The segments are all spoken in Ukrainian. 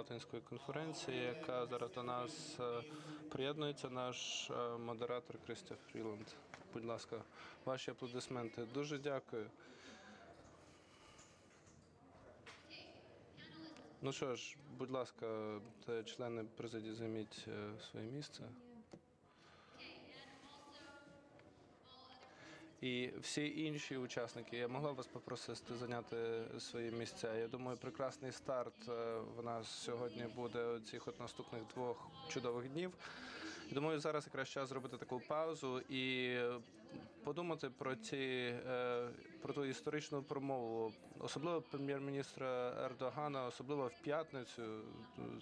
Ялтинської конференції, яка зараз до нас е, приєднується. Наш е, модератор Кристя Фріланд. Будь ласка, ваші аплодисменти. Дуже дякую. Ну що ж, будь ласка, члени президії, займіть е, своє місце. І всі інші учасники, я могла вас попросити зайняти свої місця. Я думаю, прекрасний старт е, в нас сьогодні буде цих от наступних двох чудових днів. Думаю, зараз якраз час зробити таку паузу і подумати про ті е, про ту історичну промову, особливо прем'єр-міністра Ердогана, особливо в п'ятницю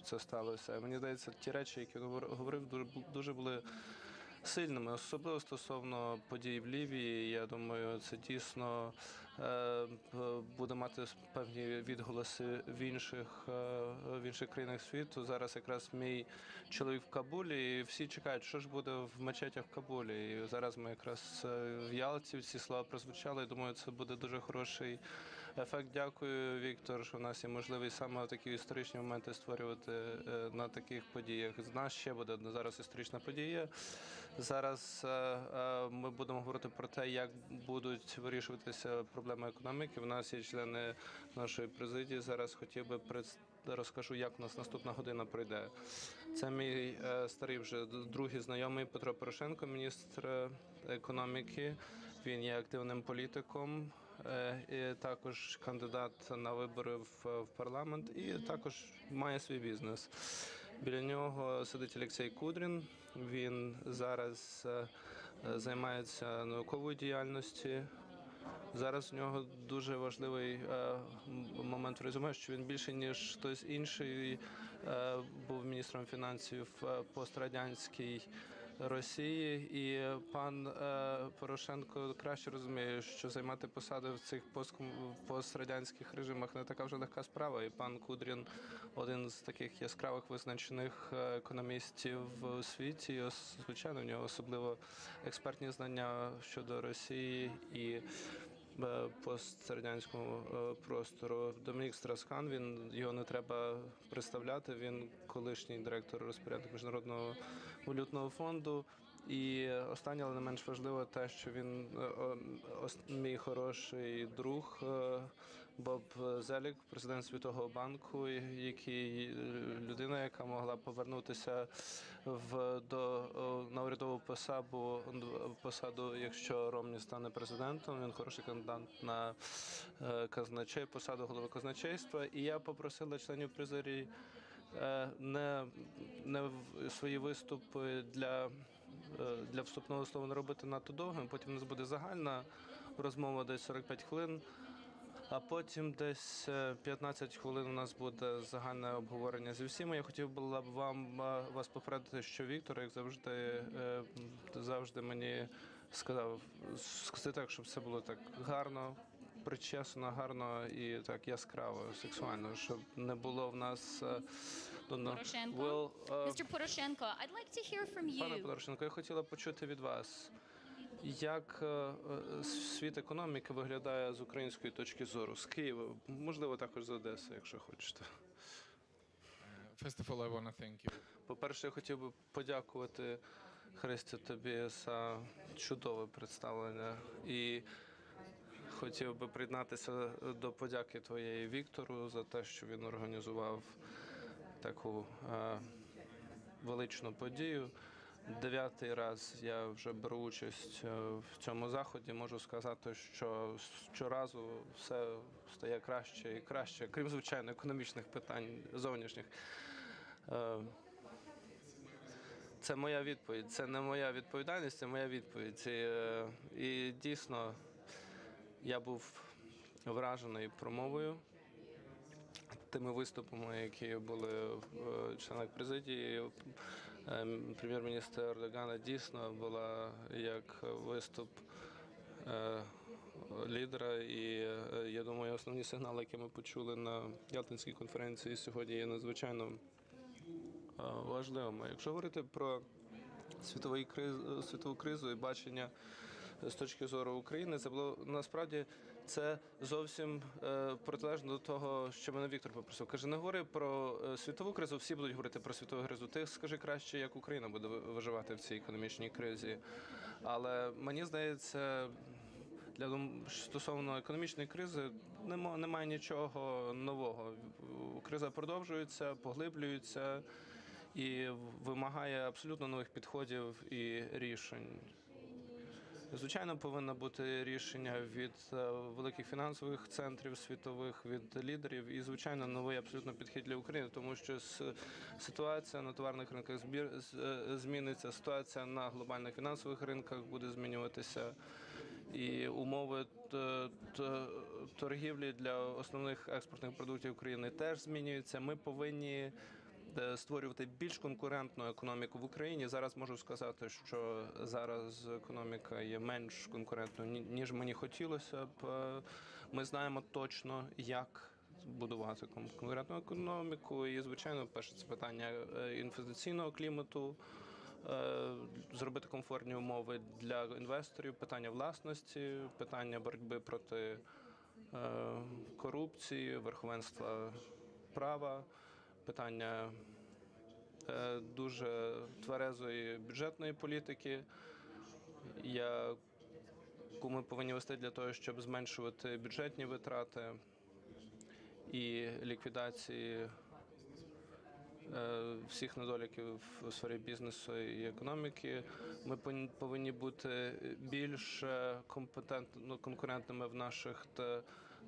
це сталося. Мені здається, ті речі, які говор- говорив, дуже були сильними, особливо стосовно подій в Лівії. Я думаю, це дійсно е, буде мати певні відголоси в інших е, в інших країнах світу. Зараз якраз мій чоловік в Кабулі, і всі чекають, що ж буде в мечетях в Кабулі. І зараз ми якраз е, в Ялті ці слова прозвучали. Я думаю, це буде дуже хороший ефект. Дякую, Віктор, що в нас є можливість саме такі історичні моменти створювати е, на таких подіях. З нас ще буде зараз історична подія. Зараз е, е, ми будемо говорити про те, як будуть вирішуватися проблеми економіки. У нас є члени нашої президії. Зараз хотів би розкажу, як у нас наступна година пройде. Це мій старий вже другий знайомий Петро Порошенко, міністр економіки. Він є активним політиком, і також кандидат на вибори в, парламент, і також має свій бізнес. Біля нього сидить Олексій Кудрін. Він зараз е, е, займається науковою діяльністю. Зараз у нього дуже важливий е, момент в резюме, що він більше ніж хтось інший е, був міністром фінансів е, пострадянській Росії, і пан е, Порошенко краще розуміє, що займати посади в цих пострадянських режимах не така вже легка справа. І пан Кудрін один з таких яскравих визначених е, економістів у світі. І, звичайно, в нього особливо експертні знання щодо Росії і е, пострадянському е, простору. Домінік Страскан, він його не треба представляти. Він колишній директор розпорядник міжнародного валютного фонду. І останнє, але не менш важливо, те, що він е, мій хороший друг е, Боб Зелік, президент Світового банку, який е, людина, яка могла повернутися в до на урядову посаду, посаду, якщо Ромні стане президентом. Він хороший кандидат на е, казначей, посаду голови казначейства. І я попросила членів президії е, не, не свої виступи для, для вступного слова не робити надто довгим. Потім у нас буде загальна розмова десь 45 хвилин. А потім десь е, 15 хвилин у нас буде загальне обговорення зі всіма. Я хотів була б вам е, вас попередити, що Віктор, як завжди, е, завжди мені сказав сказати так, щоб все було так гарно, причесно, гарно і так яскраво, сексуально, щоб не було в нас е, ну, ну, Порошенко. Will, е, Mr. Poroshenko, I'd like to hear from Пане you. Подороженко, я хотіла почути від вас, як е, е, світ економіки виглядає з української точки зору, з Києва, можливо, також з Одеси, якщо хочете. По-перше, я хотів би подякувати Христі тобі за чудове представлення і хотів би приєднатися до подяки твоєї Віктору за те, що він організував таку е, величну подію. Дев'ятий раз я вже беру участь е, в цьому заході. Можу сказати, що щоразу все стає краще і краще, крім звичайно економічних питань зовнішніх. Е, Це моя відповідь. Це не моя відповідальність, це моя відповідь. І, е, і дійсно я був вражений промовою. Тими виступами, які були в членах президії, Е, прем'єр-міністр Ердогана дійсно була як виступ е, лідера. І е, я думаю, основні сигнали, які ми почули на Ялтинській конференції сьогодні, є надзвичайно е, важливими. Якщо говорити про світовий криз, світову кризу і бачення з точки зору України, це було насправді Це зовсім е, протилежно до того, що мене Віктор попросив. Каже, не говори про е, світову кризу, всі будуть говорити про світову кризу. Ти скажи краще, як Україна буде виживати в цій економічній кризі. Але мені здається, для дум- стосовно економічної кризи нема, немає нічого нового. Криза продовжується, поглиблюється і вимагає абсолютно нових підходів і рішень. Звичайно, повинно бути рішення від е, великих фінансових центрів світових, від лідерів, і звичайно, новий абсолютно підхід для України, тому що ситуація на товарних ринках збір е, зміниться. Ситуація на глобальних фінансових ринках буде змінюватися. І умови т- торгівлі для основних експортних продуктів України теж змінюються. Ми повинні е, створювати більш конкурентну економіку в Україні. Зараз можу сказати, що зараз економіка є менш конкурентною ніж мені хотілося б. Е, Ми знаємо точно, як будувати кон- конкурентну економіку. І звичайно, перше це питання е, інвестиційного клімату. е, Зробити комфортні умови для інвесторів, питання власності, питання боротьби проти е, корупції, верховенства права, питання е, дуже тверезої бюджетної політики, яку ми повинні вести для того, щоб зменшувати бюджетні витрати і ліквідації е, всіх недоліків у сфері бізнесу і економіки. Ми повинні бути більш е, компетентно ну, конкурентними в наших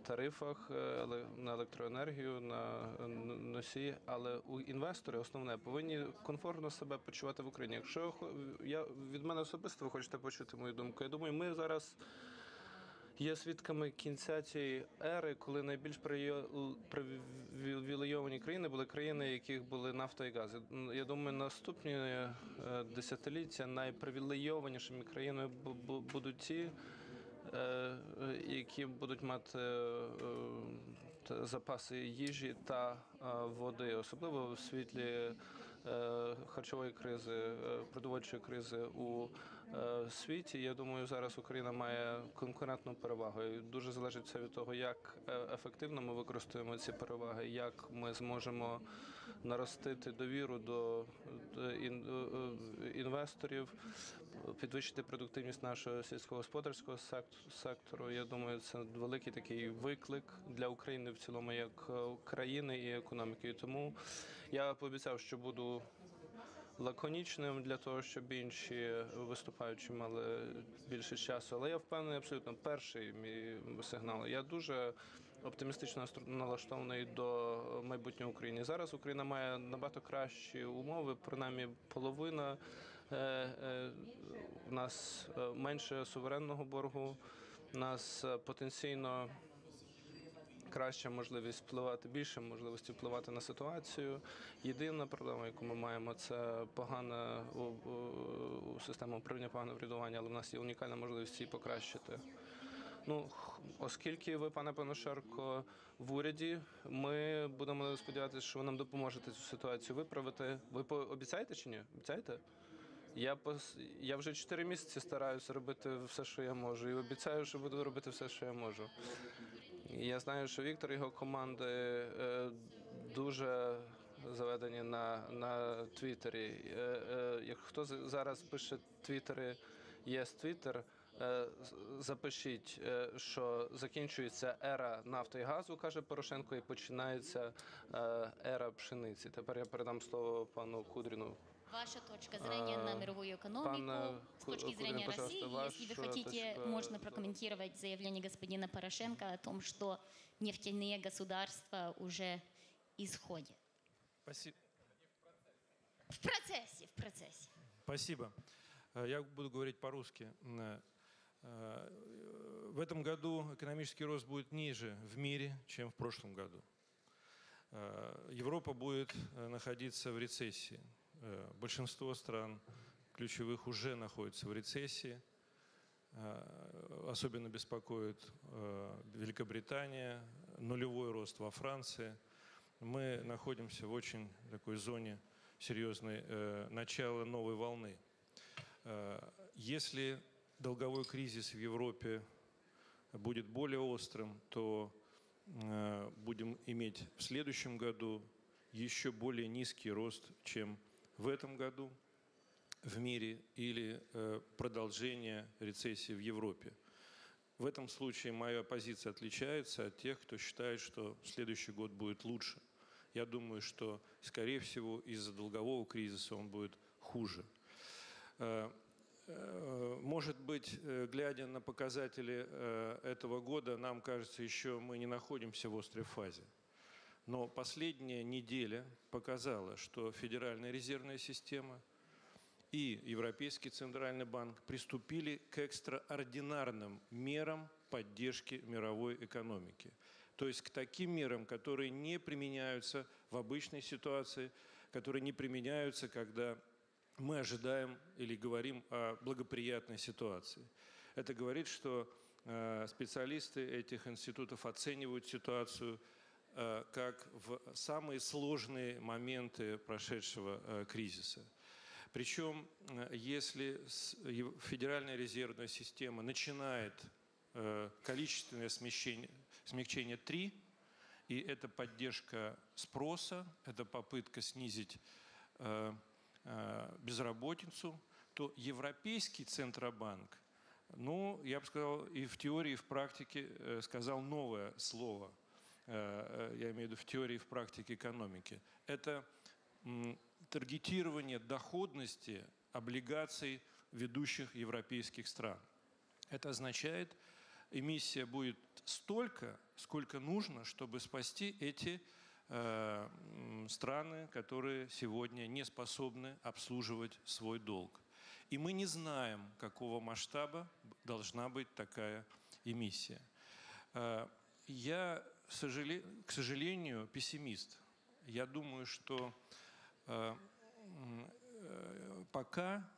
тарифах е, на електроенергію, на е, носії, але у інвестори основне повинні комфортно себе почувати в Україні. Якщо я від мене особисто ви хочете почути мою думку, я думаю, ми зараз є свідками кінця цієї ери, коли найбільш привіле- привілейовані країни були країни, яких були нафта і газ. Я думаю, наступні е, десятиліття найпривілейованішими бу- будуть ті, які будуть мати е, запаси їжі та е, води, особливо в світлі е, харчової кризи, е, продовольчої кризи у е, світі. Я думаю, зараз Україна має конкурентну перевагу. І дуже залежить все від того, як е, ефективно ми використовуємо ці переваги, як ми зможемо наростити довіру до, до ін- е, е, інвесторів, підвищити продуктивність нашого сільськогосподарського сект- сектору. Я думаю, це великий такий виклик для України в цілому, як е, країни і економіки. Тому я пообіцяв, що буду лаконічним для того, щоб інші виступаючі мали більше часу. Але я впевнений, абсолютно перший мій сигнал. Я дуже оптимістично налаштований до майбутнього України. Зараз Україна має набагато кращі умови, принаймні половина. Е, е, У нас е, менше суверенного боргу, у нас е, потенційно краща можливість впливати, більше можливості впливати на ситуацію. Єдина проблема, яку ми маємо, це погана у, у, у система управління погане врядування, але в нас є унікальна можливість її покращити. Ну, оскільки ви, пане Паношерко, в уряді, ми будемо сподіватися, що ви нам допоможете цю ситуацію виправити. Ви по- обіцяєте чи ні? Обіцяєте? Я пос... я вже 4 місяці стараюся робити все, що я можу, і обіцяю, що буду робити все, що я можу. Я знаю, що Віктор і його команди е, дуже заведені на, на Твіттері. Е, е, як хто зараз пише Твіттери, є Твіттер, е, запишіть, е, що закінчується ера нафти і газу, каже Порошенко, і починається е, ера пшениці. Тепер я передам слово пану Кудріну. Ваша точка зрения на А, мировую экономику пан, с э, точки Ку- зрения России, если вы хотите, точка можно прокомментировать заявление господина Порошенко о том, что нефтяные государства уже исходят. Спасибо. В процессе, в процессе. Спасибо. Э, Я буду говорить по-русски. Э, В этом году экономический рост будет ниже в мире, чем в прошлом году. Э, Европа будет э, находиться в рецессии. Э, Большинство стран ключевых уже находятся в рецессии. Э, Особенно беспокоит э, Великобритания, нулевой рост во Франции. Мы находимся в очень такой зоне серьезной начала новой волны. Если долговой кризис в Европе будет более острым, то будем иметь в следующем году еще более низкий рост, чем в этом году в мире или э, продолжение рецессии в Европе. В этом случае моя позиция отличается от тех, кто считает, что следующий год будет лучше. Я думаю, что, скорее всего, из-за долгового кризиса он будет хуже. Э, э, Может быть, глядя на показатели этого года, нам кажется, еще мы не находимся в острой фазе. Но последняя неделя показала, что Федеральная резервная система и Европейский центральный банк приступили к экстраординарным мерам поддержки мировой экономики. То есть к таким мерам, которые не применяются в обычной ситуации, которые не применяются, когда мы ожидаем или говорим о благоприятной ситуации. Это говорит, что э, специалисты этих институтов оценивают ситуацию как в самые сложные моменты прошедшего э, кризиса. Причем, э, если Федеральная резервная система начинает э, количественное смещение, смягчение 3, и это поддержка спроса, это попытка снизить э, э, безработицу, то Европейский Центробанк, ну, я бы сказал, и в теории, и в практике э, сказал новое слово, э, э, я имею в виду в теории, и в практике экономики. Это таргетирование доходности облигаций ведущих европейских стран. Это означает, эмиссия будет столько, сколько нужно, чтобы спасти эти э, страны, которые сегодня не способны обслуживать свой долг. И мы не знаем, какого масштаба должна быть такая эмиссия. Э, Я, к сожалению, пессимист. Я думаю, что э, э, пока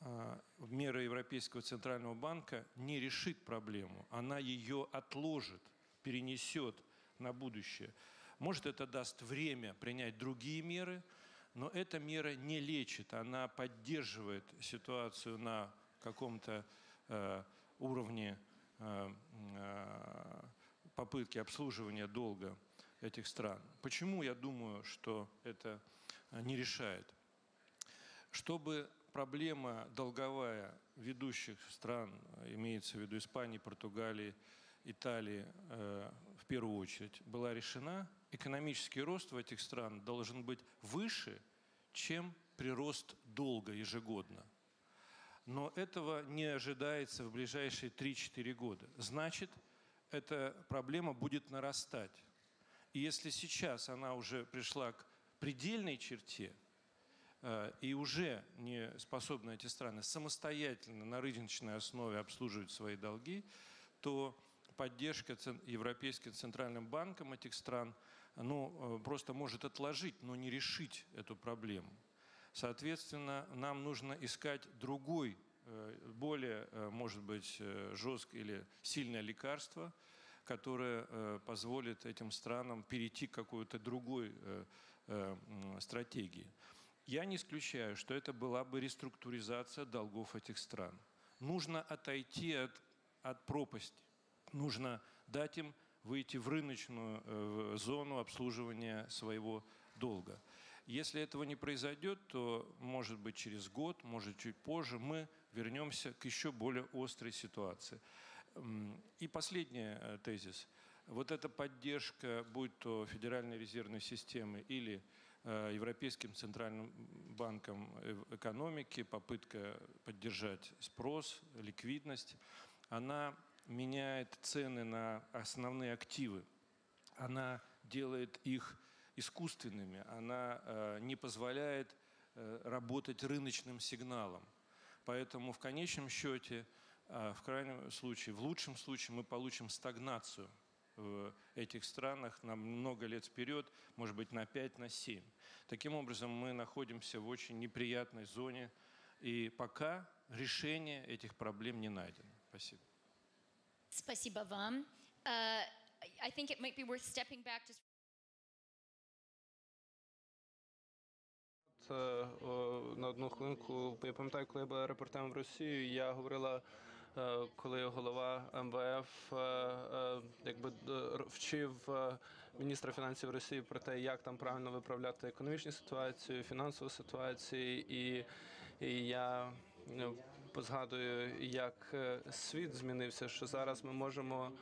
а, мера Европейского Центрального Банка не решит проблему. Она ее отложит, перенесет на будущее. Может, это даст время принять другие меры, но эта мера не лечит, она поддерживает ситуацию на каком-то э, уровне э, э, попытки обслуживания долга этих стран. Почему я думаю, что это э, не решает? Чтобы проблема долговая ведущих стран, имеется в виду Испании, Португалии, Италии э, в первую очередь, была решена, экономический рост в этих странах должен быть выше, чем прирост долга ежегодно. Но этого не ожидается в ближайшие 3-4 года. Значит, эта проблема будет нарастать. И если сейчас она уже пришла к предельной черте, э, и уже не способны эти страны самостоятельно на рыночной основе обслуживать свои долги, то поддержка Европейским центральным банком этих стран ну, э, просто может отложить, но не решить эту проблему. Соответственно, нам нужно искать другой, более, э, может быть, э, жесткое или сильное лекарство, которое э, позволит этим странам перейти к какой-то другой э, э, стратегии. Я не исключаю, что это была бы реструктуризация долгов этих стран. Нужно отойти от, от пропасти. Нужно дать им выйти в рыночную э, зону обслуживания своего долга. Если этого не произойдет, то, может быть, через год, может, чуть позже, мы вернемся к еще более острой ситуации. И последний э, тезис. Вот эта поддержка, будь то Федеральной резервной системы или э, Европейским центральным банком экономики, попытка поддержать спрос, ликвидность, она меняет цены на основные активы. Она делает их искусственными, она э, не позволяет работать рыночным сигналом. Поэтому в конечном счете, э, в крайнем случае, в лучшем случае мы получим стагнацию в этих странах на много лет вперед, может быть, на 5, на 7. Таким образом, мы находимся в очень неприятной зоне, и пока решение этих проблем не найдено. Спасибо. Спасибо вам. Uh, I think it might be worth stepping back just на одну хвилинку. Я пам'ятаю, коли я була репортером в Росію, я говорила е, коли голова МВФ е, е, якби вчив міністра фінансів Росії про те, як там правильно виправляти економічну ситуацію, фінансову ситуацію, і, і я е, згадую, як світ змінився, що зараз ми можемо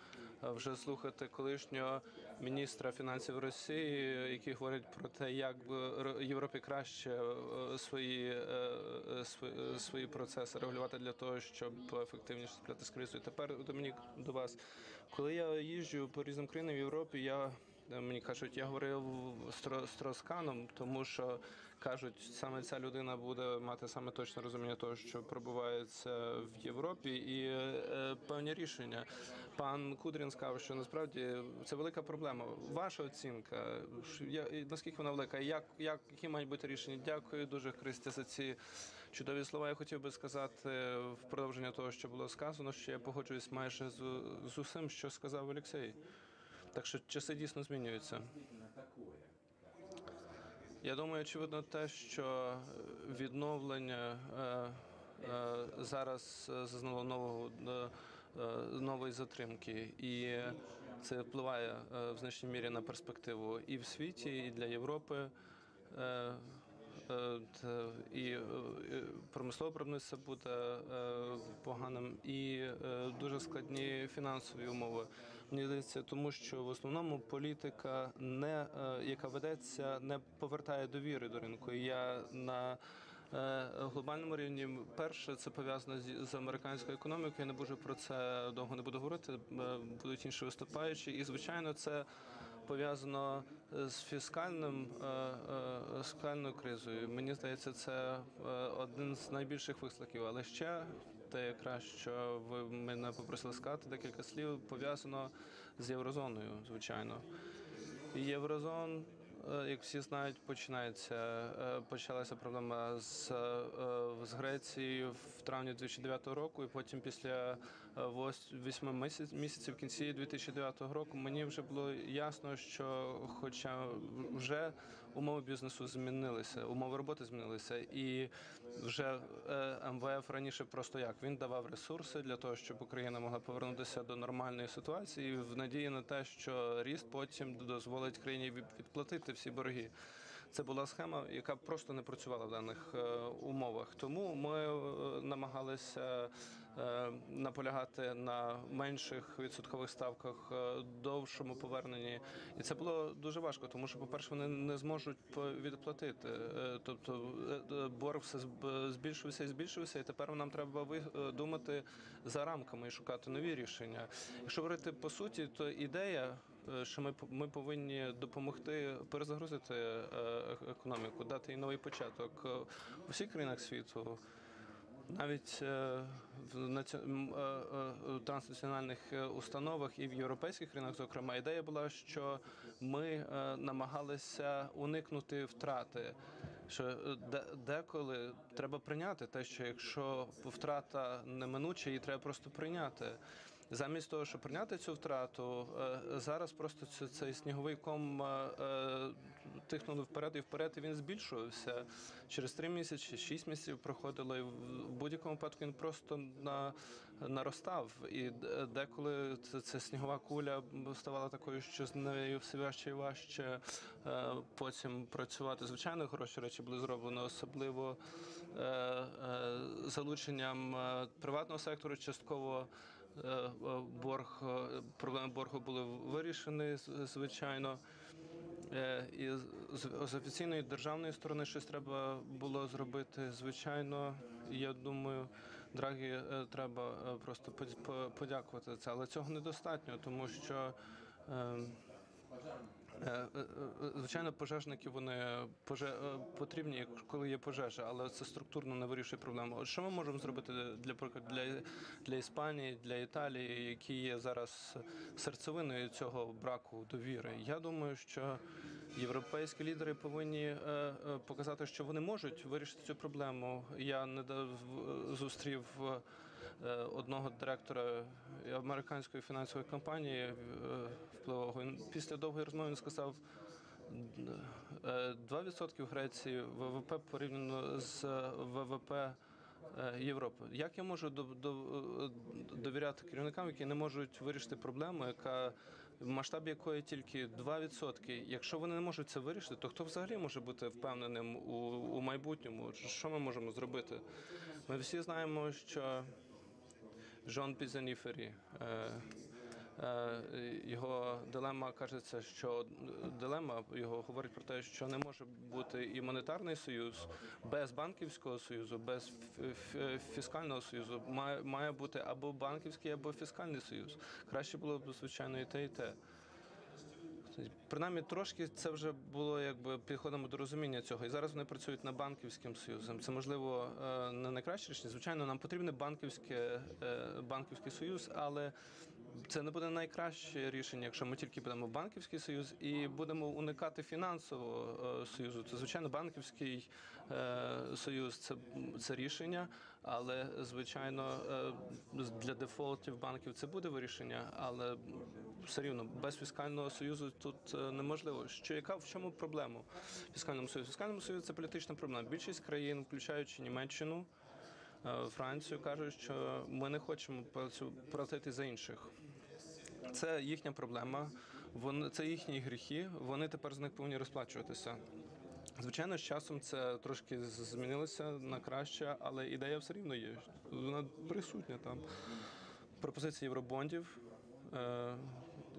вже слухати колишнього міністра фінансів Росії, який говорить про те, як би Європі краще е, свої, е, е, свої процеси регулювати для того, щоб ефективніше спляти з кризою. Тепер Домінік до вас. Коли я їжджу по різним країнам в Європі, я мені кажуть, я говорив з Тросканом, тому що кажуть, саме ця людина буде мати саме точне розуміння того, що пробувається в Європі, і е, певні рішення. Пан Кудрін сказав, що насправді це велика проблема. Ваша оцінка, наскільки вона велика, як, як які мають бути рішення? Дякую дуже, Христя, за ці чудові слова. Я хотів би сказати в продовження того, що було сказано, що я погоджуюсь майже з, з усім, що сказав Олексій. Так що часи дійсно змінюються. Я думаю, очевидно, те, що відновлення е, е, зараз е, зазнало нового е, е, нової затримки, і це впливає е, в значній мірі на перспективу і в світі, і для Європи. Е, е, І промислове виробництво буде е, поганим, і дуже складні фінансові умови. Мені здається, тому що в основному політика, не яка ведеться, не повертає довіри до ринку. Я на глобальному рівні перше це пов'язано з, американською економікою. Я не буду про це довго не буду говорити. Будуть інші виступаючі, і звичайно, це пов'язано з фіскальним е, е, з фіскальною кризою. Мені здається, це е, один з найбільших викликів. Але ще те, якраз що ви мене попросили сказати декілька слів, пов'язано з єврозоною, звичайно. Єврозон, е, як всі знають, починається е, почалася проблема з, е, з Грецією в травні 2009 року, і потім після е, вісьми місяць- місяців в кінці 2009 року мені вже було ясно, що хоча вже умови бізнесу змінилися, умови роботи змінилися, і вже е, МВФ раніше просто як він давав ресурси для того, щоб Україна могла повернутися до нормальної ситуації в надії на те, що ріст потім дозволить країні від- відплатити всі борги. Це була схема, яка просто не працювала в даних е, умовах. Тому ми е, намагалися е, наполягати на менших відсоткових ставках, довшому поверненні, і це було дуже важко, тому що, по-перше, вони не зможуть по- відплатити. Тобто борг все збільшився і збільшився, і тепер нам треба думати за рамками і шукати нові рішення. Якщо говорити по суті, то ідея. Е, Що ми ми повинні допомогти перезагрузити е, е- економіку, дати їй новий початок у всіх країнах світу. Навіть в транснаціональних установах і в європейських країнах, зокрема, ідея була, що ми намагалися уникнути втрати. Що деколи треба прийняти те, що якщо втрата неминуча, її треба просто прийняти. Замість того, щоб прийняти цю втрату, е, зараз просто цей сніговий ком е, е, тихнули вперед і вперед, і він збільшувався. Через три місяці, шість місяців проходило, і в будь-якому випадку він просто на, наростав. І деколи це, снігова куля ставала такою, що з нею все важче і важче потім працювати. Звичайно, хороші речі були зроблені, особливо залученням приватного сектору, частково. Е, е, Борг е, проблеми боргу були вирішені, звичайно. І з- офіційної державної сторони щось треба було зробити. Звичайно, я думаю, Драгі треба просто под- подякувати за це, але цього недостатньо, тому що. Е, Е, е, Звичайно, пожежники вони поже... потрібні, коли є пожежа, але це структурно не вирішує проблему. Що ми можемо зробити для для, для Іспанії, для Італії, які є зараз серцевиною цього браку довіри? Я думаю, що європейські лідери повинні показати, що вони можуть вирішити цю проблему. Я недавно зустрів. Е, одного директора американської фінансової компанії е, впливового. Після довгої розмови він сказав. е, 2% в Греції ВВП порівняно з ВВП е, е, Європи. Як я можу до, до, е, довіряти керівникам, які не можуть вирішити проблему, яка в масштабі якої тільки 2%. Якщо вони не можуть це вирішити, то хто взагалі може бути впевненим у, у майбутньому? Що ми можемо зробити? Ми всі знаємо, що Жон Пізаніфері. Е, е, його дилема кажеться, що дилема його говорить про те, що не може бути і монетарний союз без банківського союзу, без фіскального союзу. Має, має бути або банківський, або фіскальний союз. Краще було б звичайно і те, і те. Принаймні трошки це вже було якби підходимо до розуміння цього. І зараз вони працюють над банківським союзом. Це можливо е, не найкраще рішення. Звичайно, нам потрібне банківське е, банківський союз, але це не буде найкраще рішення, якщо ми тільки підемо в банківський союз і будемо уникати фінансового е, союзу. Це звичайно банківський союз це, це рішення, але звичайно для дефолтів банків це буде вирішення, але все рівно без фіскального союзу тут е, неможливо. Що яка в чому проблема в фіскальному союзі? В фіскальному союзі це політична проблема. Більшість країн, включаючи Німеччину, е, Францію, кажуть, що ми не хочемо платити за інших. Це їхня проблема. Вони це їхні гріхи. Вони тепер з них повинні розплачуватися. Звичайно, з часом це трошки змінилося на краще, але ідея все рівно є. Вона присутня там. Пропозиції євробондів.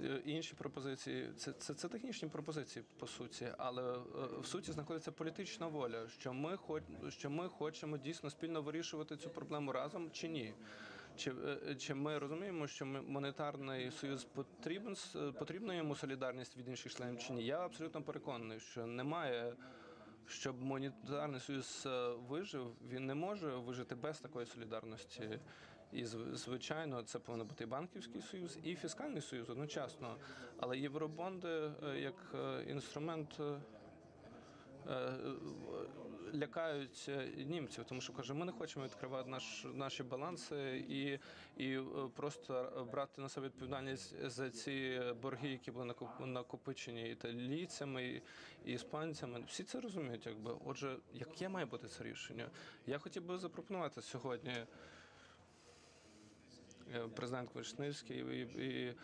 Е, інші пропозиції це, це, це технічні пропозиції по суті, але е, в суті знаходиться політична воля, що ми хоч, що ми хочемо дійсно спільно вирішувати цю проблему разом чи ні. Чи, е, чи ми розуміємо, що монетарний союз потрібен потрібна йому солідарність від інших членів чи ні? Я абсолютно переконаний, що немає. Щоб монетарний союз вижив, він не може вижити без такої солідарності. І звичайно, це повинен бути і банківський союз, і фіскальний союз одночасно. Але євробонди е, як е, інструмент е, лякають німців, тому що каже, ми не хочемо відкривати наш, наші баланси і, і просто брати на себе відповідальність за ці борги, які були накоп- накопичені італійцями і, іспанцями. Всі це розуміють, якби. Отже, яке має бути це рішення? Я хотів би запропонувати сьогодні президент Вишневський і, і,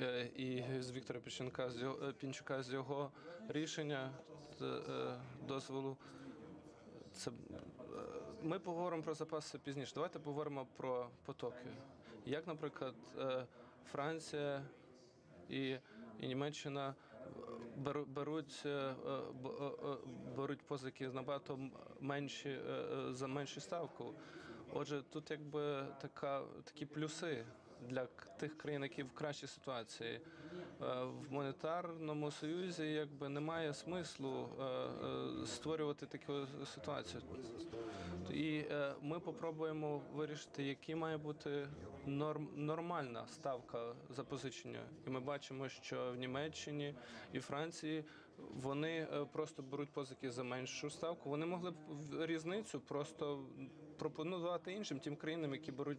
е, і з Віктора Пінчука з його, е, Пінчука з його рішення е, дозволу. Це е, ми поговоримо про запаси пізніше. Давайте поговоримо про потоки. Як, наприклад, е, Франція і, і Німеччина беру- беруть, е, е, е, е, беруть позики набагато менші е, е, за меншу ставку. Отже, тут якби така такі плюси для тих країн, які в кращій ситуації. Е, В монетарному союзі якби немає смислу е, е, створювати таку ситуацію. І ми попробуємо вирішити, які має бути норм, нормальна ставка запозичення. І ми бачимо, що в Німеччині і Франції вони просто беруть позики за меншу ставку. Вони могли б різницю просто пропонувати іншим тим країнам, які беруть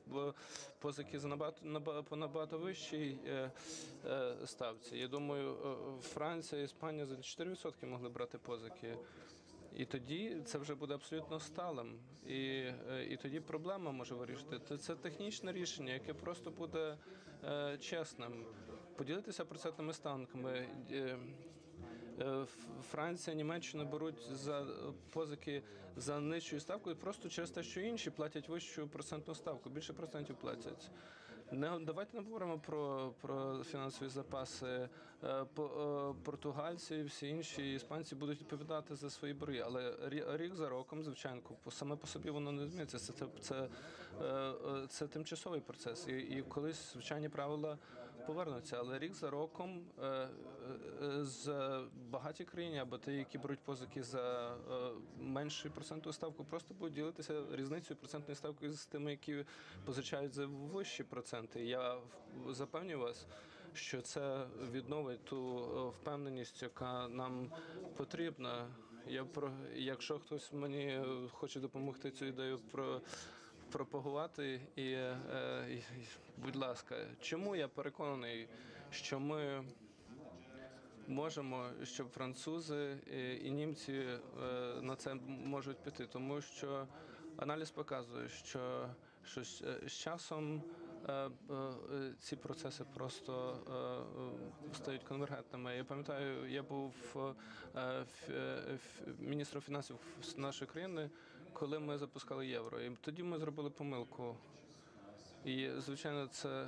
позики за набагато наба- по набагато вищій е, е, ставці. Я думаю, е, Франція, Іспанія за 4% могли брати позики. І тоді це вже буде абсолютно сталим. І, і тоді проблема може вирішити. Це, технічне рішення, яке просто буде е, чесним. Поділитися процентними ставками. Ф- Франція, Німеччина беруть за позики за нижчою ставкою просто через те, що інші платять вищу процентну ставку, більше процентів платять. Не давайте не говоримо про, про фінансові запаси. Е, по- е, Португальці, всі інші іспанці будуть відповідати за свої борги. Але рі- рік за роком, звичайно, саме по собі воно не зміниться. Це, це, це, е, е, це тимчасовий процес. І, і колись звичайні правила повернуться. Але рік за роком е, е, е, з багаті країни або ті, які беруть позики за меншу процентну ставку, просто будуть ділитися різницею процентної ставки з тими, які позичають за вищі проценти. Я запевнюю вас. Що це відновить ту впевненість, яка нам потрібна. Я про якщо хтось мені хоче допомогти цю ідею про пропагувати, і, е, і, і, будь ласка, чому я переконаний, що ми можемо, щоб французи і, і німці е, на це можуть піти, тому що аналіз показує, що, що з, е, часом е, е, е, ці процеси просто е, е, стають конвергентними. Я пам'ятаю, я був е, е, міністром фінансів нашої країни, коли ми запускали євро. І тоді ми зробили помилку. І, звичайно, це е,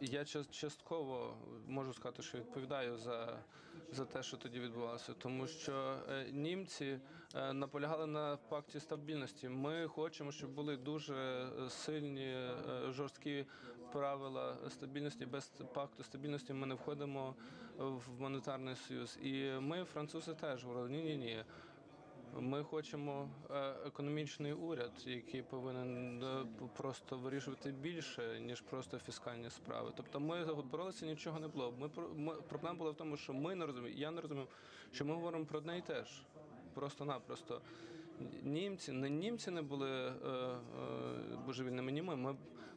я част- частково можу сказати, що відповідаю за, за те, що тоді відбувалося, тому що е, німці е, наполягали на пакті стабільності. Ми хочемо, щоб були дуже сильні, жорсткі правила стабільності. Без пакту стабільності ми не входимо в монетарний союз. І ми, французи, теж говорили, ні, ні, ні. Ми хочемо е, економічний уряд, який повинен е, просто вирішувати більше ніж просто фіскальні справи. Тобто, ми боролися, нічого не було. Ми ми проблема була в тому, що ми не розуміємо. Я не розумів, що ми говоримо про одне і те ж. Просто-напросто. Німці, не німці не були е, е, божевільними, ні ми.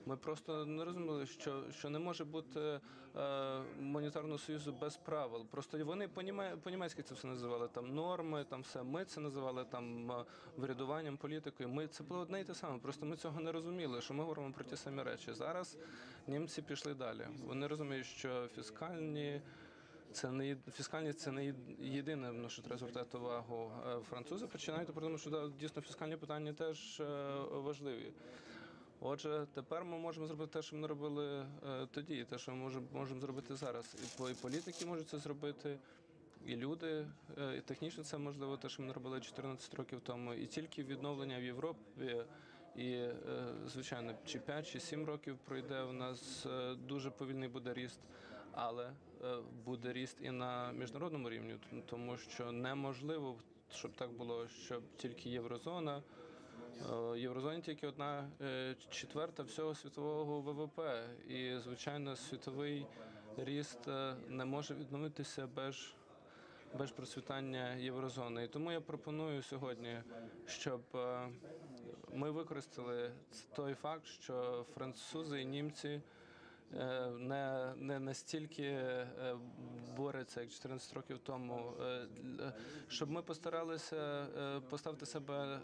Ми. Просто не розуміли, що, що не може бути е, монетарного союзу без правил. Просто вони по-німе- по-німецьки це все називали там норми, там все. Ми це називали там е, врядуванням, політикою. Ми це було одне і те саме. Просто ми цього не розуміли, що ми говоримо про ті самі речі. Зараз німці пішли далі. Вони розуміють, що фіскальні. Це не фіскальні, це не єдине, на що треба звертати увагу. Е, Французи починають про тому, що да, дійсно фіскальні питання теж е, важливі. Отже, тепер ми можемо зробити те, що ми робили е, тоді, те, що ми можемо, можемо зробити зараз. І, політики можуть це зробити, і люди, е, і технічно це можливо, те, що ми робили 14 років тому. І тільки відновлення в Європі. І, е, звичайно, чи 5, чи 7 років пройде, у нас дуже повільний буде ріст, але буде ріст і на міжнародному рівні, тому що неможливо, щоб так було, щоб тільки єврозона. Е, Єврозоні тільки одна е, четверта всього світового ВВП, і звичайно, світовий ріст е, не може відновитися без, без процвітання єврозони. І тому я пропоную сьогодні, щоб ми використали той факт, що французи і німці. Е, Не, не настільки е, борються, як 14 років тому, Е, щоб ми постаралися поставити себе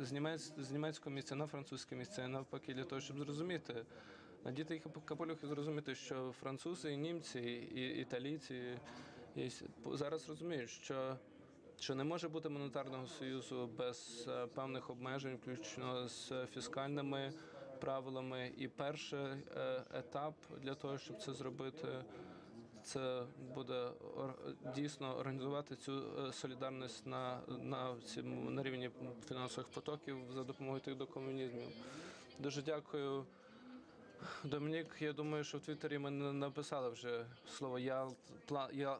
з, німець, з німецького місця на французьке місце, навпаки, для того, щоб зрозуміти, надіти і зрозуміти, що французи, і німці, і італійці і зараз розуміють, що що не може бути монетарного союзу без певних обмежень, включно з фіскальними правилами. І перший е, етап для того, щоб це зробити, це буде дійсно організувати цю е, солідарність на, на, цьому- на рівні фінансових потоків за допомогою тих докомунізмів. Дуже дякую. Домінік, я думаю, що в Твіттері ми написали вже слово Ялт,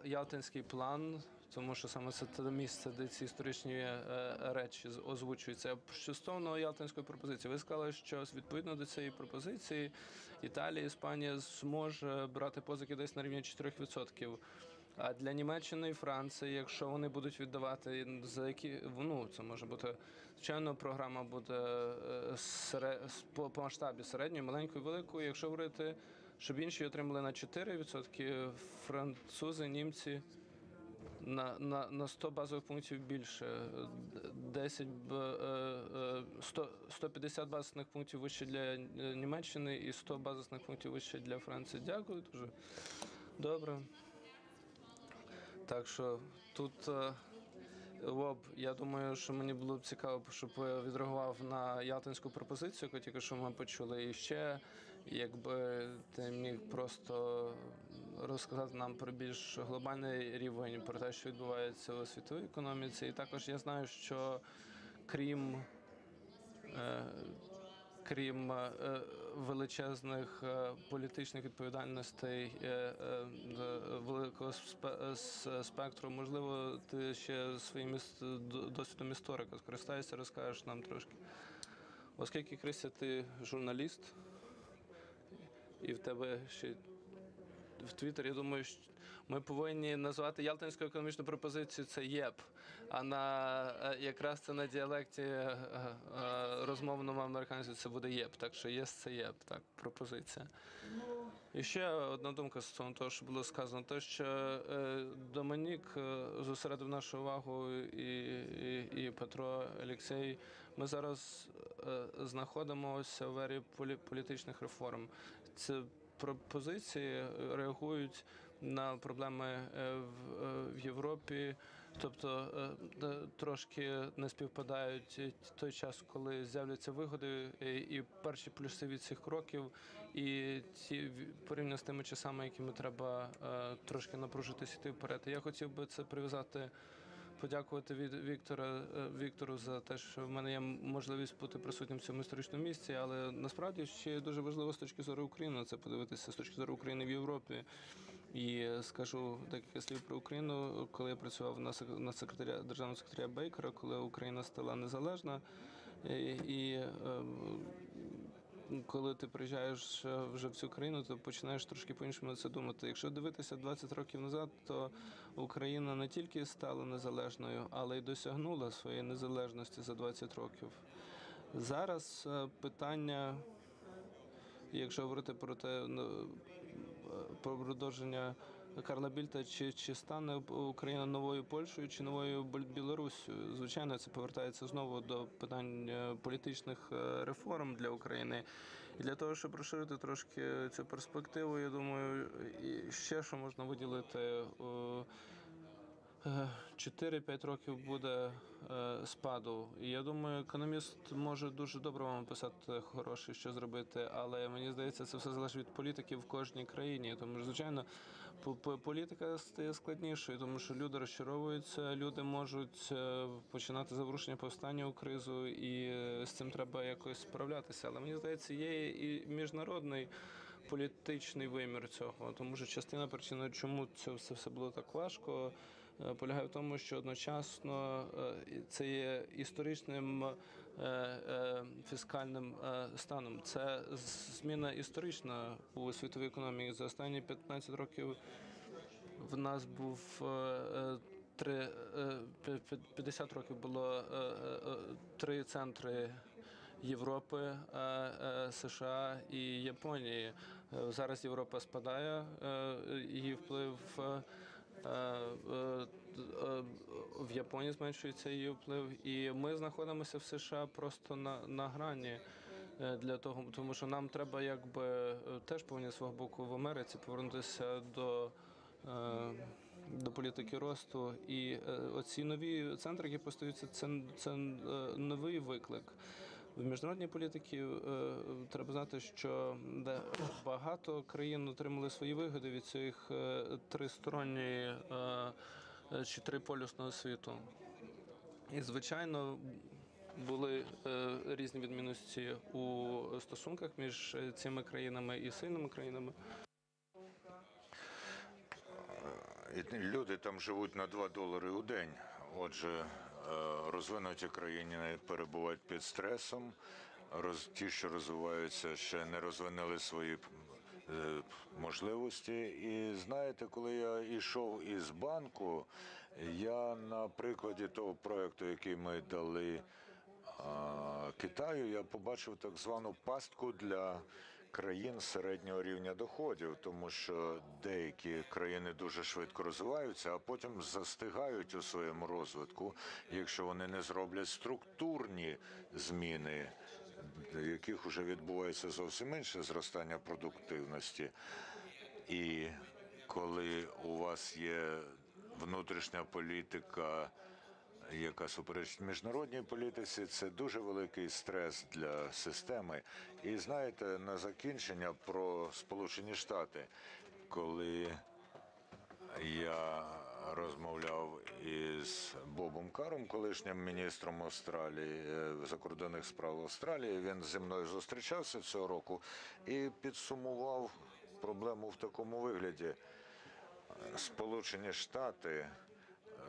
Ялтинський план, тому що саме це те місце, де ці історичні е, речі озвучуються. Що стосовно Ялтинської пропозиції, ви сказали, що відповідно до цієї пропозиції Італія, Іспанія зможе брати позики десь на рівні 4%. А для Німеччини і Франції, якщо вони будуть віддавати за які ну це може бути звичайно, програма буде е, сере, с- по, по масштабі середньої, маленької, великої. Якщо говорити, щоб інші отримали на 4%, французи, німці на, на, на 100 базових пунктів більше, Д- 10 б- е, е, 100, 150 базисних пунктів вище для е, Німеччини і 100 базисних пунктів вище для Франції. Дякую дуже. Добре. Так що тут е, Воб, я думаю, що мені було б цікаво, щоб ви відреагував на ялтинську пропозицію, яку тільки що ми почули. І ще, якби ти міг просто розказати нам про більш глобальний рівень, про те, що відбувається у світовій економіці. І також я знаю, що крім е, крім е, величезних е, політичних відповідальностей е, е, великого спе- спектру, можливо, ти ще своїм досвідом історика скористаєшся, розкажеш нам трошки. Оскільки Христя, ти журналіст, і в тебе ще в Твіттері, я думаю, що Ми повинні назвати Ялтинську економічну пропозицію це ЄП, а на е, якраз це на діалекті е, е, розмовному американців це буде ЄП. Так що ЄС це ЄП, так, пропозиція. І ще одна думка стосовно того, що було сказано, те, що Домінік зосередив нашу увагу і, і, і Петро Олексій. Ми зараз знаходимося в ері політичних реформ. Це пропозиції реагують на проблеми е, в, е, в Європі. Тобто е, трошки не співпадають е, той час, коли з'являться вигоди е, і перші плюси від цих кроків, і ті порівняно з тими часами, якими треба е, трошки напружитися йти вперед. Я хотів би це прив'язати. Подякувати від Віктора е, Віктору за те, що в мене є можливість бути присутнім в цьому історичному місці. Але насправді ще дуже важливо з точки зору України це подивитися з точки зору України в Європі. І скажу декілька слів про Україну. Коли я працював на сек- на секретаря державного секретаря Бейкера, коли Україна стала незалежна, і, і е, коли ти приїжджаєш вже в цю країну, то починаєш трошки по-іншому це думати. Якщо дивитися 20 років назад, то Україна не тільки стала незалежною, але й досягнула своєї незалежності за 20 років. Зараз е, питання, якщо говорити про те, ну, е, про продовження Карла Більта, чи, чи стане Україна новою Польщею чи новою Білорусію? Звичайно, це повертається знову до питань е, політичних е, реформ для України. І для того, щоб розширити трошки цю перспективу, я думаю, ще що можна виділити. Е, е, 4-5 років буде е, спаду. Я думаю, економіст може дуже добре вам писати хороше, що зробити, але мені здається, це все залежить від політики в кожній країні. Тому що, звичайно, по- по- політика стає складнішою, тому що люди розчаровуються, люди можуть е, починати заворушення повстання у кризу, і з цим треба якось справлятися. Але мені здається, є і міжнародний політичний вимір цього, тому що частина причини, чому це все, було так важко, полягає в тому, що одночасно е, це є історичним е, е, фіскальним е, станом. Це зміна історична у світовій економіці. За останні 15 років в нас був е, е, три е, п'я- п'я- 50 років було е, е, е, три центри Європи, е, е, США і Японії. Е, Зараз Європа спадає, е, її вплив. Е, е, е, В Японії зменшується її вплив, і ми знаходимося в США просто на, на грані для того, тому що нам треба якби теж повинні свого боку в Америці повернутися до. До політики росту і оці нові центри, які постаються, це, це новий виклик. В міжнародній політиці е, треба знати, що багато країн отримали свої вигоди від цих е, тристоронньої е, чи триполюсного світу. І, звичайно, були е, різні відмінності у стосунках між цими країнами і сильними країнами. Люди там живуть на 2 долари у день. Отже, розвинуті країни перебувають під стресом. Роз, ті, що розвиваються, ще не розвинули свої е, можливості. І знаєте, коли я йшов із банку, я на прикладі того проекту, який ми дали Китаю, я побачив так звану пастку для країн середнього рівня доходів, тому що деякі країни дуже швидко розвиваються, а потім застигають у своєму розвитку, якщо вони не зроблять структурні зміни, яких вже відбувається зовсім інше зростання продуктивності. І коли у вас є внутрішня політика, яка суперечить міжнародній політиці, це дуже великий стрес для системи. І знаєте, на закінчення про Сполучені Штати, коли я розмовляв із Бобом Каром, колишнім міністром Австралії е, закордонних справ Австралії. Він зі мною зустрічався цього року і підсумував проблему в такому вигляді. Сполучені Штати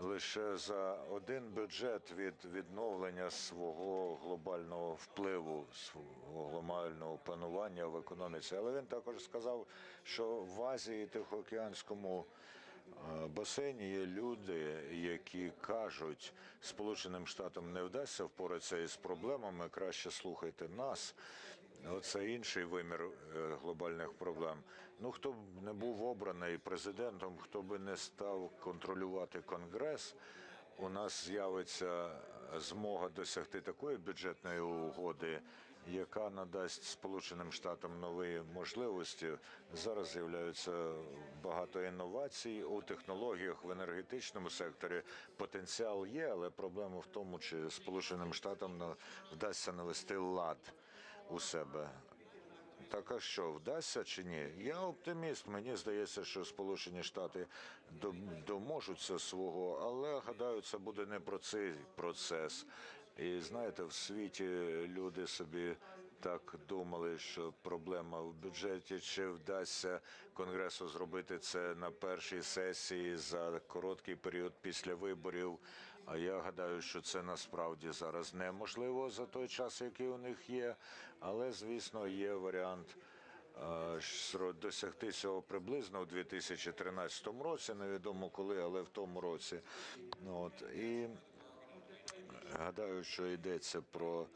лише за один бюджет від відновлення свого глобального впливу, свого глобального панування в економіці. Але він також сказав, що в Азії Тихоокеанському е, басейні є люди, які кажуть, Сполученим Штатам не вдасться впоратися із проблемами, краще слухайте нас. Оце інший вимір е, глобальних проблем. Ну хто б не був обраний президентом, хто би не став контролювати конгрес, у нас з'явиться змога досягти такої бюджетної угоди, яка надасть Сполученим Штатам нові можливості. Зараз з'являються багато інновацій у технологіях в енергетичному секторі. Потенціал є, але проблема в тому, чи Сполученим Штатам вдасться навести лад у себе. Так а що, вдасться чи ні? Я оптиміст. Мені здається, що Сполучені Штати до- доможуться свого, але гадаю, це буде не про цей процес. І знаєте, в світі люди собі так думали, що проблема в бюджеті, чи вдасться Конгресу зробити це на першій сесії за короткий період після виборів. А я гадаю, що це насправді зараз неможливо за той час, який у них є. Але звісно, є варіант е, досягти цього приблизно у 2013 році. Невідомо коли, але в тому році. Ну, От і гадаю, що йдеться про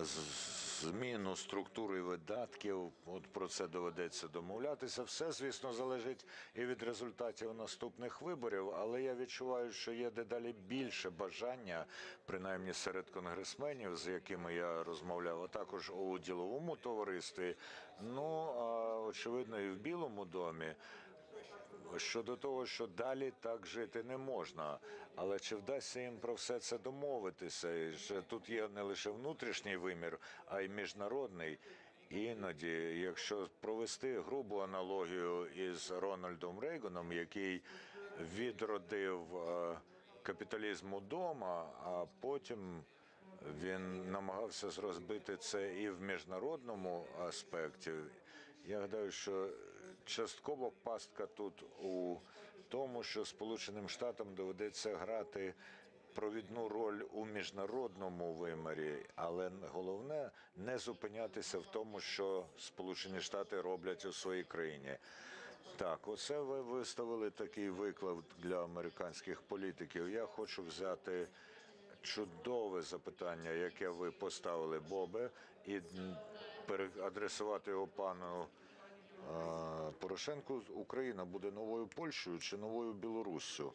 зміну структури видатків. От про це доведеться домовлятися. Все, звісно, залежить і від результатів наступних виборів. Але я відчуваю, що є дедалі більше бажання, принаймні серед конгресменів, з якими я розмовляв, а також у діловому товаристві. Ну а очевидно, і в Білому домі щодо того, що далі так жити не можна. Але чи вдасться їм про все це домовитися? І ще тут є не лише внутрішній вимір, а й міжнародний. Іноді, якщо провести грубу аналогію із Рональдом Рейганом, який відродив е, капіталізм удома, а потім він намагався зробити це і в міжнародному аспекті. Я гадаю, що частково пастка тут у тому, що Сполученим Штатам доведеться грати провідну роль у міжнародному вимірі, але головне не зупинятися в тому, що Сполучені Штати роблять у своїй країні. Так, оце ви виставили такий виклик для американських політиків. Я хочу взяти чудове запитання, яке ви поставили, Бобе, і м, переадресувати його пану Порошенку. Україна буде новою Польщею чи новою Білоруссю?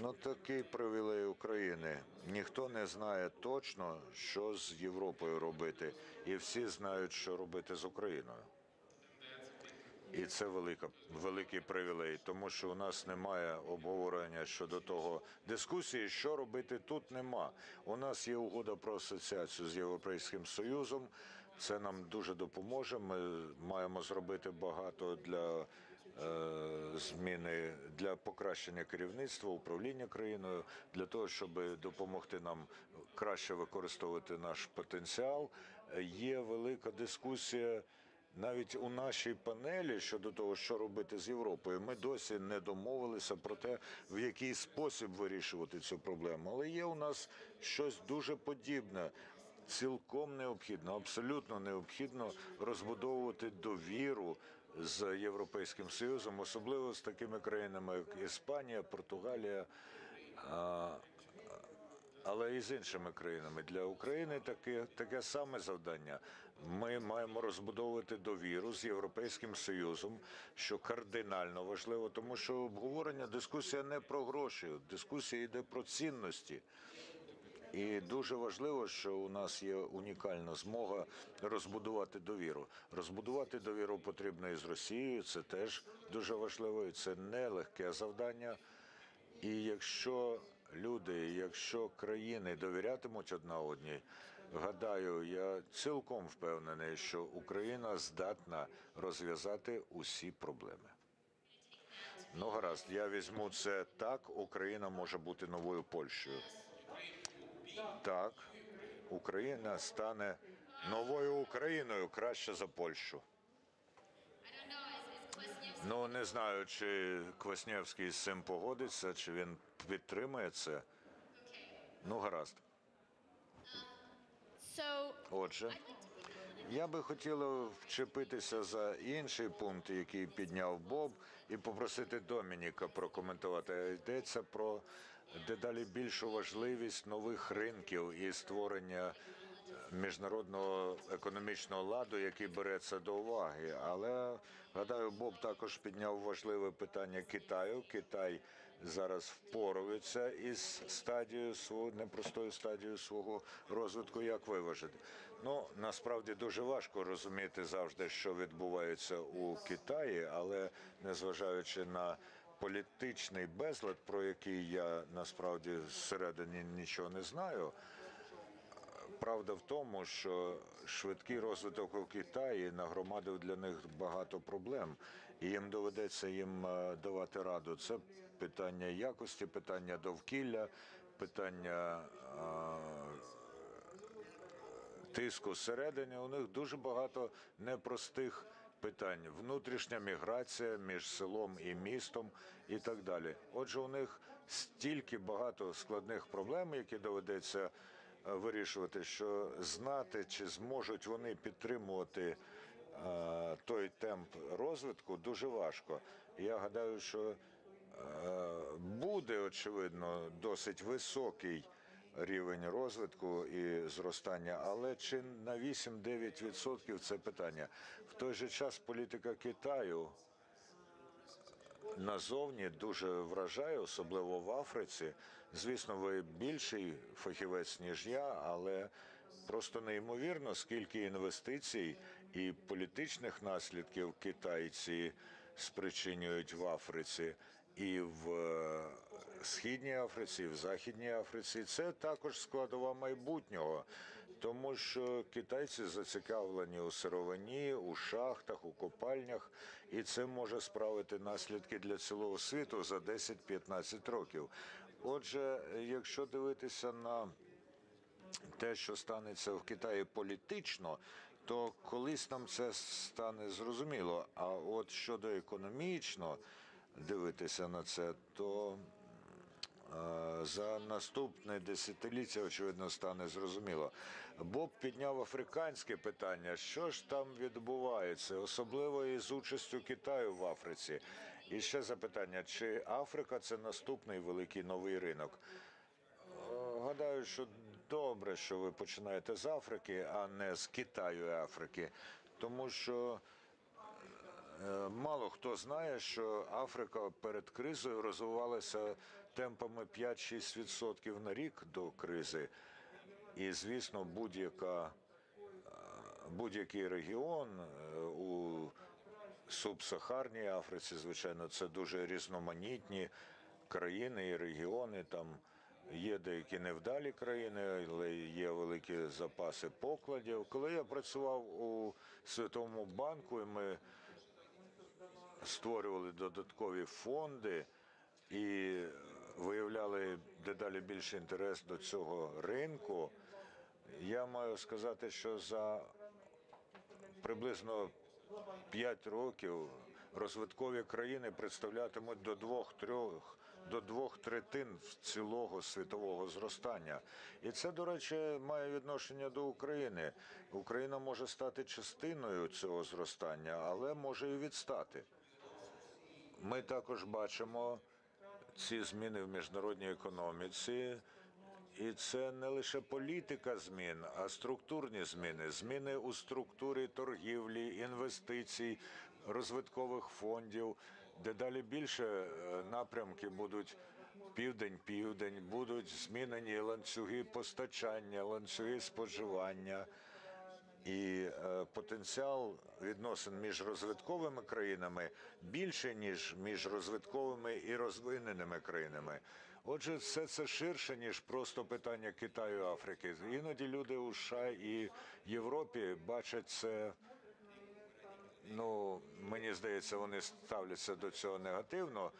Ну, такий привілей України. Ніхто не знає точно, що з Європою робити, і всі знають, що робити з Україною. І це велика, великий привілей, тому що у нас немає обговорення щодо того дискусії, що робити тут нема. У нас є угода про асоціацію з Європейським Союзом. Це нам дуже допоможе. Ми маємо зробити багато для е, зміни для покращення керівництва, управління країною, для того, щоб допомогти нам краще використовувати наш потенціал. Є велика дискусія навіть у нашій панелі щодо того, що робити з Європою, ми досі не домовилися про те, в який спосіб вирішувати цю проблему. Але є у нас щось дуже подібне. Цілком необхідно, абсолютно необхідно розбудовувати довіру з Європейським Союзом, особливо з такими країнами, як Іспанія, Португалія. але і з іншими країнами для України таке таке саме завдання. Ми маємо розбудовувати довіру з європейським союзом, що кардинально важливо, тому що обговорення дискусія не про гроші, дискусія йде про цінності. І дуже важливо, що у нас є унікальна змога розбудувати довіру. Розбудувати довіру потрібно і з Росією. Це теж дуже важливо, і це нелегке завдання. І якщо люди, якщо країни довірятимуть одна одній, гадаю, я цілком впевнений, що Україна здатна розв'язати усі проблеми. Ну, гаразд, я візьму це так. Україна може бути новою Польщею. Так, Україна стане новою Україною краще за Польщу. Ну не знаю, чи Кваснєвський з цим погодиться, чи він підтримує це. Ну, гаразд. Отже, Я би хотіла вчепитися за інший пункт, який підняв Боб, і попросити Домініка прокоментувати. Йдеться про дедалі більшу важливість нових ринків і створення міжнародного економічного ладу, який береться до уваги. Але гадаю, Боб також підняв важливе питання Китаю. Китай зараз впорується із стадією свого непростою стадією свого розвитку. Як виважити? Ну насправді дуже важко розуміти завжди, що відбувається у Китаї, але незважаючи на політичний безлад, про який я насправді зсередині нічого не знаю. Правда в тому, що швидкий розвиток у Китаї нагромадив для них багато проблем, і їм доведеться їм е, давати раду. Це питання якості, питання довкілля, питання е, тиску зсередини. У них дуже багато непростих питань: внутрішня міграція між селом і містом і так далі. Отже, у них стільки багато складних проблем, які доведеться е, вирішувати, що знати, чи зможуть вони підтримувати е, той темп розвитку, дуже важко. Я гадаю, що е, буде очевидно досить високий рівень розвитку і зростання, але чи на 8-9% це питання. В той же час політика Китаю назовні дуже вражає, особливо в Африці. Звісно, ви більший фахівець, ніж я, але просто неймовірно, скільки інвестицій і політичних наслідків китайці спричинюють в Африці. І в східній Африці, в Західній Африці це також складова майбутнього, тому що китайці зацікавлені у сировині, у шахтах, у копальнях, і це може справити наслідки для цілого світу за 10-15 років. Отже, якщо дивитися на те, що станеться в Китаї політично, то колись нам це стане зрозуміло. А от щодо економічно дивитися на це, то за наступне десятиліття, очевидно, стане зрозуміло. Боб підняв африканське питання. Що ж там відбувається, особливо із участю Китаю в Африці. І ще запитання: чи Африка це наступний великий новий ринок? Е, Гадаю, що добре, що ви починаєте з Африки, а не з Китаю і Африки, тому що е, мало хто знає, що Африка перед кризою розвивалася темпами 5-6% на рік до кризи. І, звісно, будь-яка е, будь-який регіон е, у субсахарній Африці, звичайно, це дуже різноманітні країни і регіони. Там є деякі невдалі країни, але є великі запаси покладів. Коли я працював у Святому банку, і ми створювали додаткові фонди і виявляли дедалі більший інтерес до цього ринку. Я маю сказати, що за приблизно 5 років розвиткові країни представлятимуть до двох-трьох до двох третин цілого світового зростання. І це, до речі, має відношення до України. Україна може стати частиною цього зростання, але може і відстати. Ми також бачимо ці зміни в міжнародній економіці. І це не лише політика змін, а структурні зміни, зміни у структурі торгівлі, інвестицій, розвиткових фондів. Дедалі більше е, напрямки будуть південь-південь, будуть змінені ланцюги постачання, ланцюги споживання. І е, потенціал відносин між розвитковими країнами більше, ніж між розвитковими і розвиненими країнами. Отже, все це ширше, ніж просто питання Китаю і Африки. Іноді люди у США і Європі бачать це. Ну, мені здається, вони ставляться до цього негативно,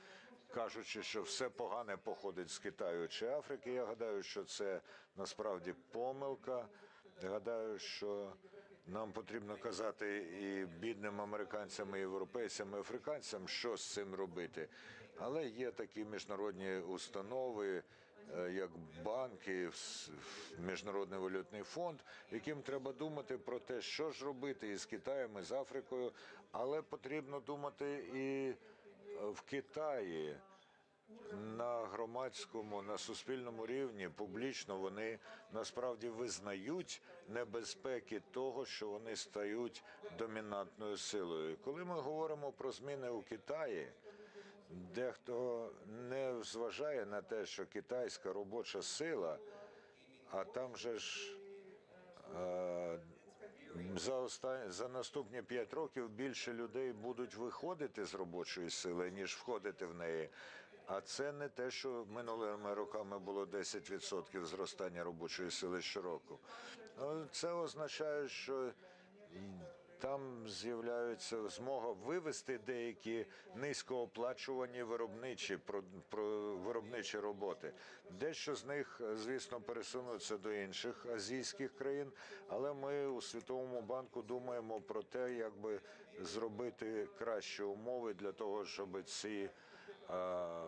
кажучи, що все погане походить з Китаю чи Африки. Я гадаю, що це насправді помилка. Гадаю, що нам потрібно казати і бідним американцям, і європейцям, і африканцям, що з цим робити. Але є такі міжнародні установи, е, як банки, Міжнародний валютний фонд, яким треба думати про те, що ж робити із Китаєм, і з Африкою, але потрібно думати і е, в Китаї на громадському, на суспільному рівні публічно вони насправді визнають небезпеки того, що вони стають домінантною силою. Коли ми говоримо про зміни у Китаї, дехто не зважає на те, що китайська робоча сила, а там же ж е, за оста... за наступні 5 років більше людей будуть виходити з робочої сили, ніж входити в неї. А це не те, що минулими роками було 10% зростання робочої сили щороку. Це означає, що там з'являється змога вивести деякі низькооплачувані виробничі про, про виробничі роботи. Дещо з них, звісно, пересунуться до інших азійських країн, але ми у Світовому банку думаємо про те, як би зробити кращі умови для того, щоб ці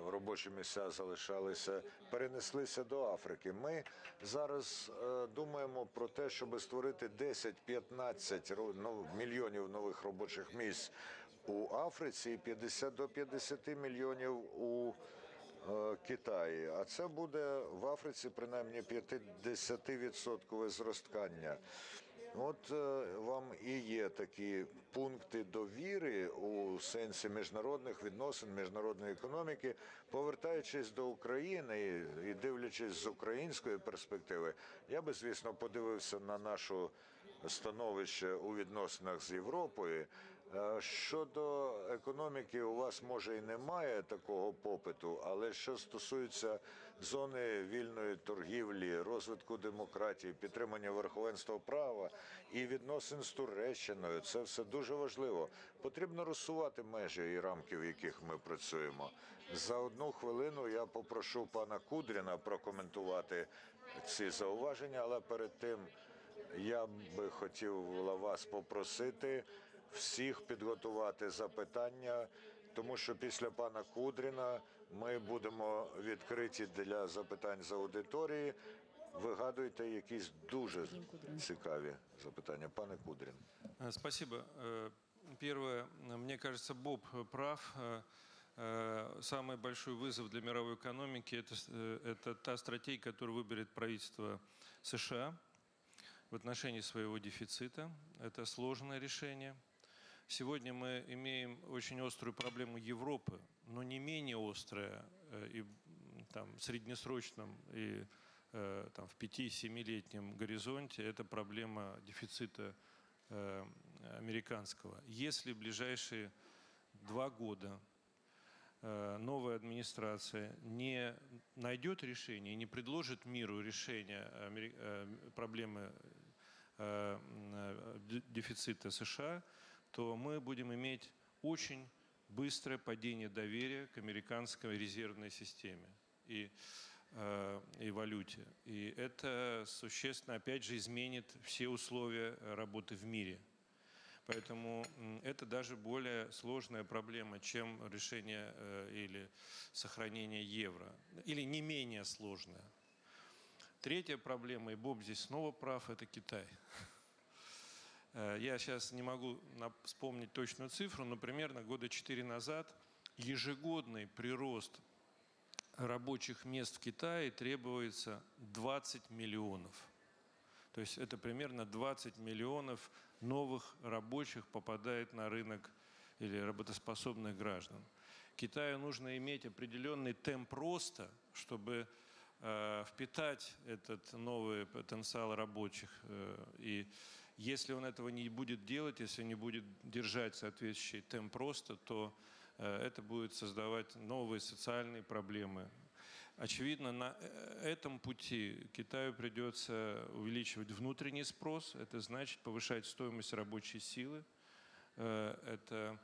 робочі місця залишалися, перенеслися до Африки. Ми зараз е, думаємо про те, щоб створити 10-15 ро- ну, мільйонів нових робочих місць у Африці і 50 до 50 мільйонів у е, Китаї. А це буде в Африці принаймні 50% зростання. От е, вам і є такі пункти довіри у сенсі міжнародних відносин, міжнародної економіки. Повертаючись до України і, дивлячись з української перспективи, я би звісно подивився на нашу становище у відносинах з Європою. Е, Щодо економіки, у вас може і немає такого попиту, але що стосується зони вільної торгівлі, розвитку демократії, підтримання верховенства права і відносин з Туреччиною, це все дуже важливо. Потрібно розсувати межі і рамки, в яких ми працюємо. За одну хвилину я попрошу пана Кудріна прокоментувати ці зауваження, але перед тим я би хотів вас попросити всіх підготувати запитання, тому що після пана Кудріна ми будемо відкриті для запитань з аудиторії. Вигадуйте якісь дуже цікаві запитання. Пане Кудрін. Э, Спасибо. Э, Первое, э, мне кажется, Боб э, прав. Э, э, Самый большой вызов для мировой экономики это, с- э, это та стратегия, которую выберет правительство США в отношении своего дефицита. Это сложное решение. Сегодня мы имеем очень острую проблему Европы, но не менее острая э, и там, в среднесрочном и э, там, в 5-7-летнем горизонте это проблема дефицита э, американского. Если в ближайшие два года новая администрация не найдет решение не предложит миру решение проблемы дефицита США, то мы будем иметь очень быстрое падение доверия к американской резервной системе и, э, и валюте. И это существенно, опять же, изменит все условия работы в мире. Поэтому это даже более сложная проблема, чем решение э, или сохранение евро. Или не менее сложная. Третья проблема, и Боб здесь снова прав, это Китай. Э, Я сейчас не могу вспомнить точную цифру, но примерно года 4 назад ежегодный прирост рабочих мест в Китае требуется 20 миллионов. То есть это примерно 20 миллионов новых рабочих попадает на рынок или работоспособных граждан. Китаю нужно иметь определенный темп роста, чтобы э, впитать этот новый потенциал рабочих. Э, и если он этого не будет делать, если не будет держать соответствующий темп роста, то э, это будет создавать новые социальные проблемы, Очевидно, на э, этом пути Китаю придется увеличивать внутренний спрос, это значит повышать стоимость рабочей силы. Э, Это,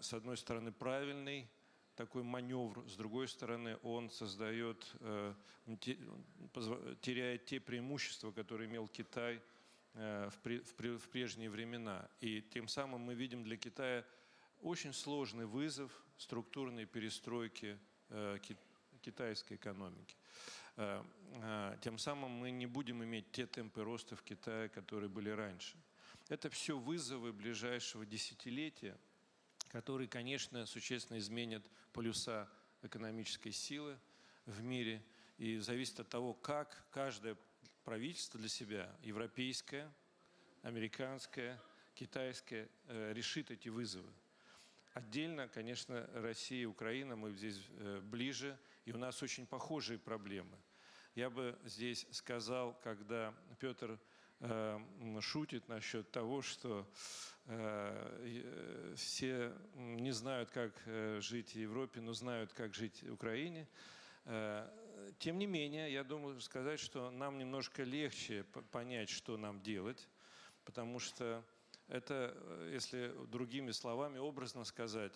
с одной стороны, правильный такой маневр, с другой стороны, он создает, теряет те преимущества, которые имел Китай в пре- в пре- в прежние времена. И тем самым мы видим для Китая очень сложный вызов структурной перестройки э, Ки- китайской экономики. Э, э, Тем самым мы не будем иметь те темпы роста в Китае, которые были раньше. Это все вызовы ближайшего десятилетия, которые, конечно, существенно изменят полюса экономической силы в мире. И зависит от того, как каждое правительство для себя, европейское, американское, китайское, э, решит эти вызовы. Отдельно, конечно, Россия и Украина, мы здесь э, ближе, и у нас очень похожие проблемы. Я бы здесь сказал, когда Петр э, шутит насчет того, что все не знают, как жить в Европе, но знают, как жить в Украине. Тем не менее, я думаю сказать, что нам немножко легче понять, что нам делать, потому что это, э, если другими словами, образно сказать,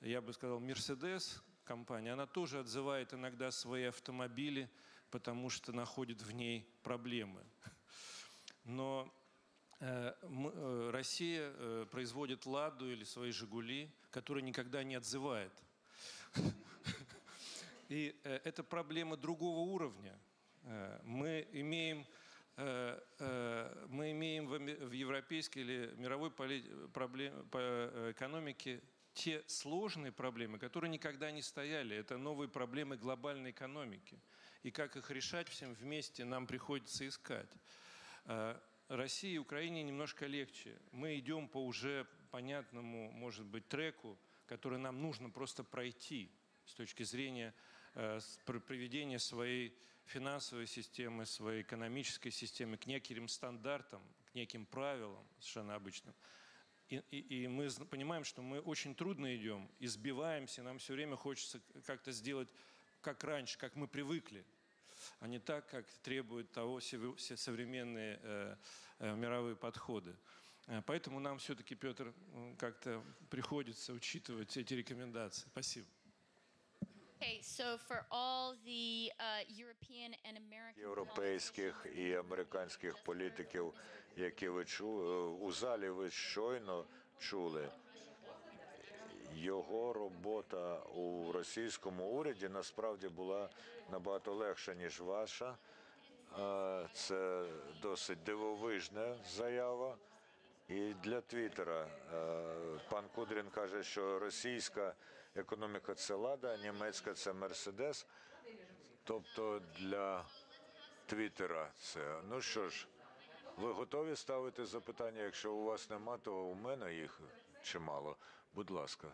я бы сказал, Мерседес компания, она тоже отзывает иногда свои автомобили, потому что находит в ней проблемы. Но э, э, Россия производит «Ладу» или свои «Жигули», которые никогда не отзывает. И э, это проблема другого уровня. Э, Мы имеем, э, мы имеем в, европейской или мировой экономике те сложные проблемы, которые никогда не стояли. Это новые проблемы глобальной экономики. И как их решать всем вместе нам приходится искать. России и Украине немножко легче. Мы идем по уже понятному, может быть, треку, который нам нужно просто пройти с точки зрения э, с- пр- приведения своей финансовой системы, своей экономической системы к неким стандартам, к неким правилам совершенно обычным. И, и- и мы понимаем, что мы очень трудно идем, избиваемся, нам все время хочется как-то сделать как раньше, как мы привыкли, а не так, как требуют того все современные э, э, мировые подходы. Э, Поэтому нам все-таки, Петр, как-то приходится учитывать эти рекомендации. Спасибо. Європейських і американських політиків, які ви чули у залі, ви щойно чули. Його робота у російському уряді насправді була набагато легша, ніж ваша. Е, Це досить дивовижна заява. І для Твіттера е, пан Кудрін каже, що російська економіка це лада, німецька це Мерседес. Тобто для Твіттера це. Ну що ж, ви готові ставити запитання? Якщо у вас нема, то у мене їх чимало. Будь ласка.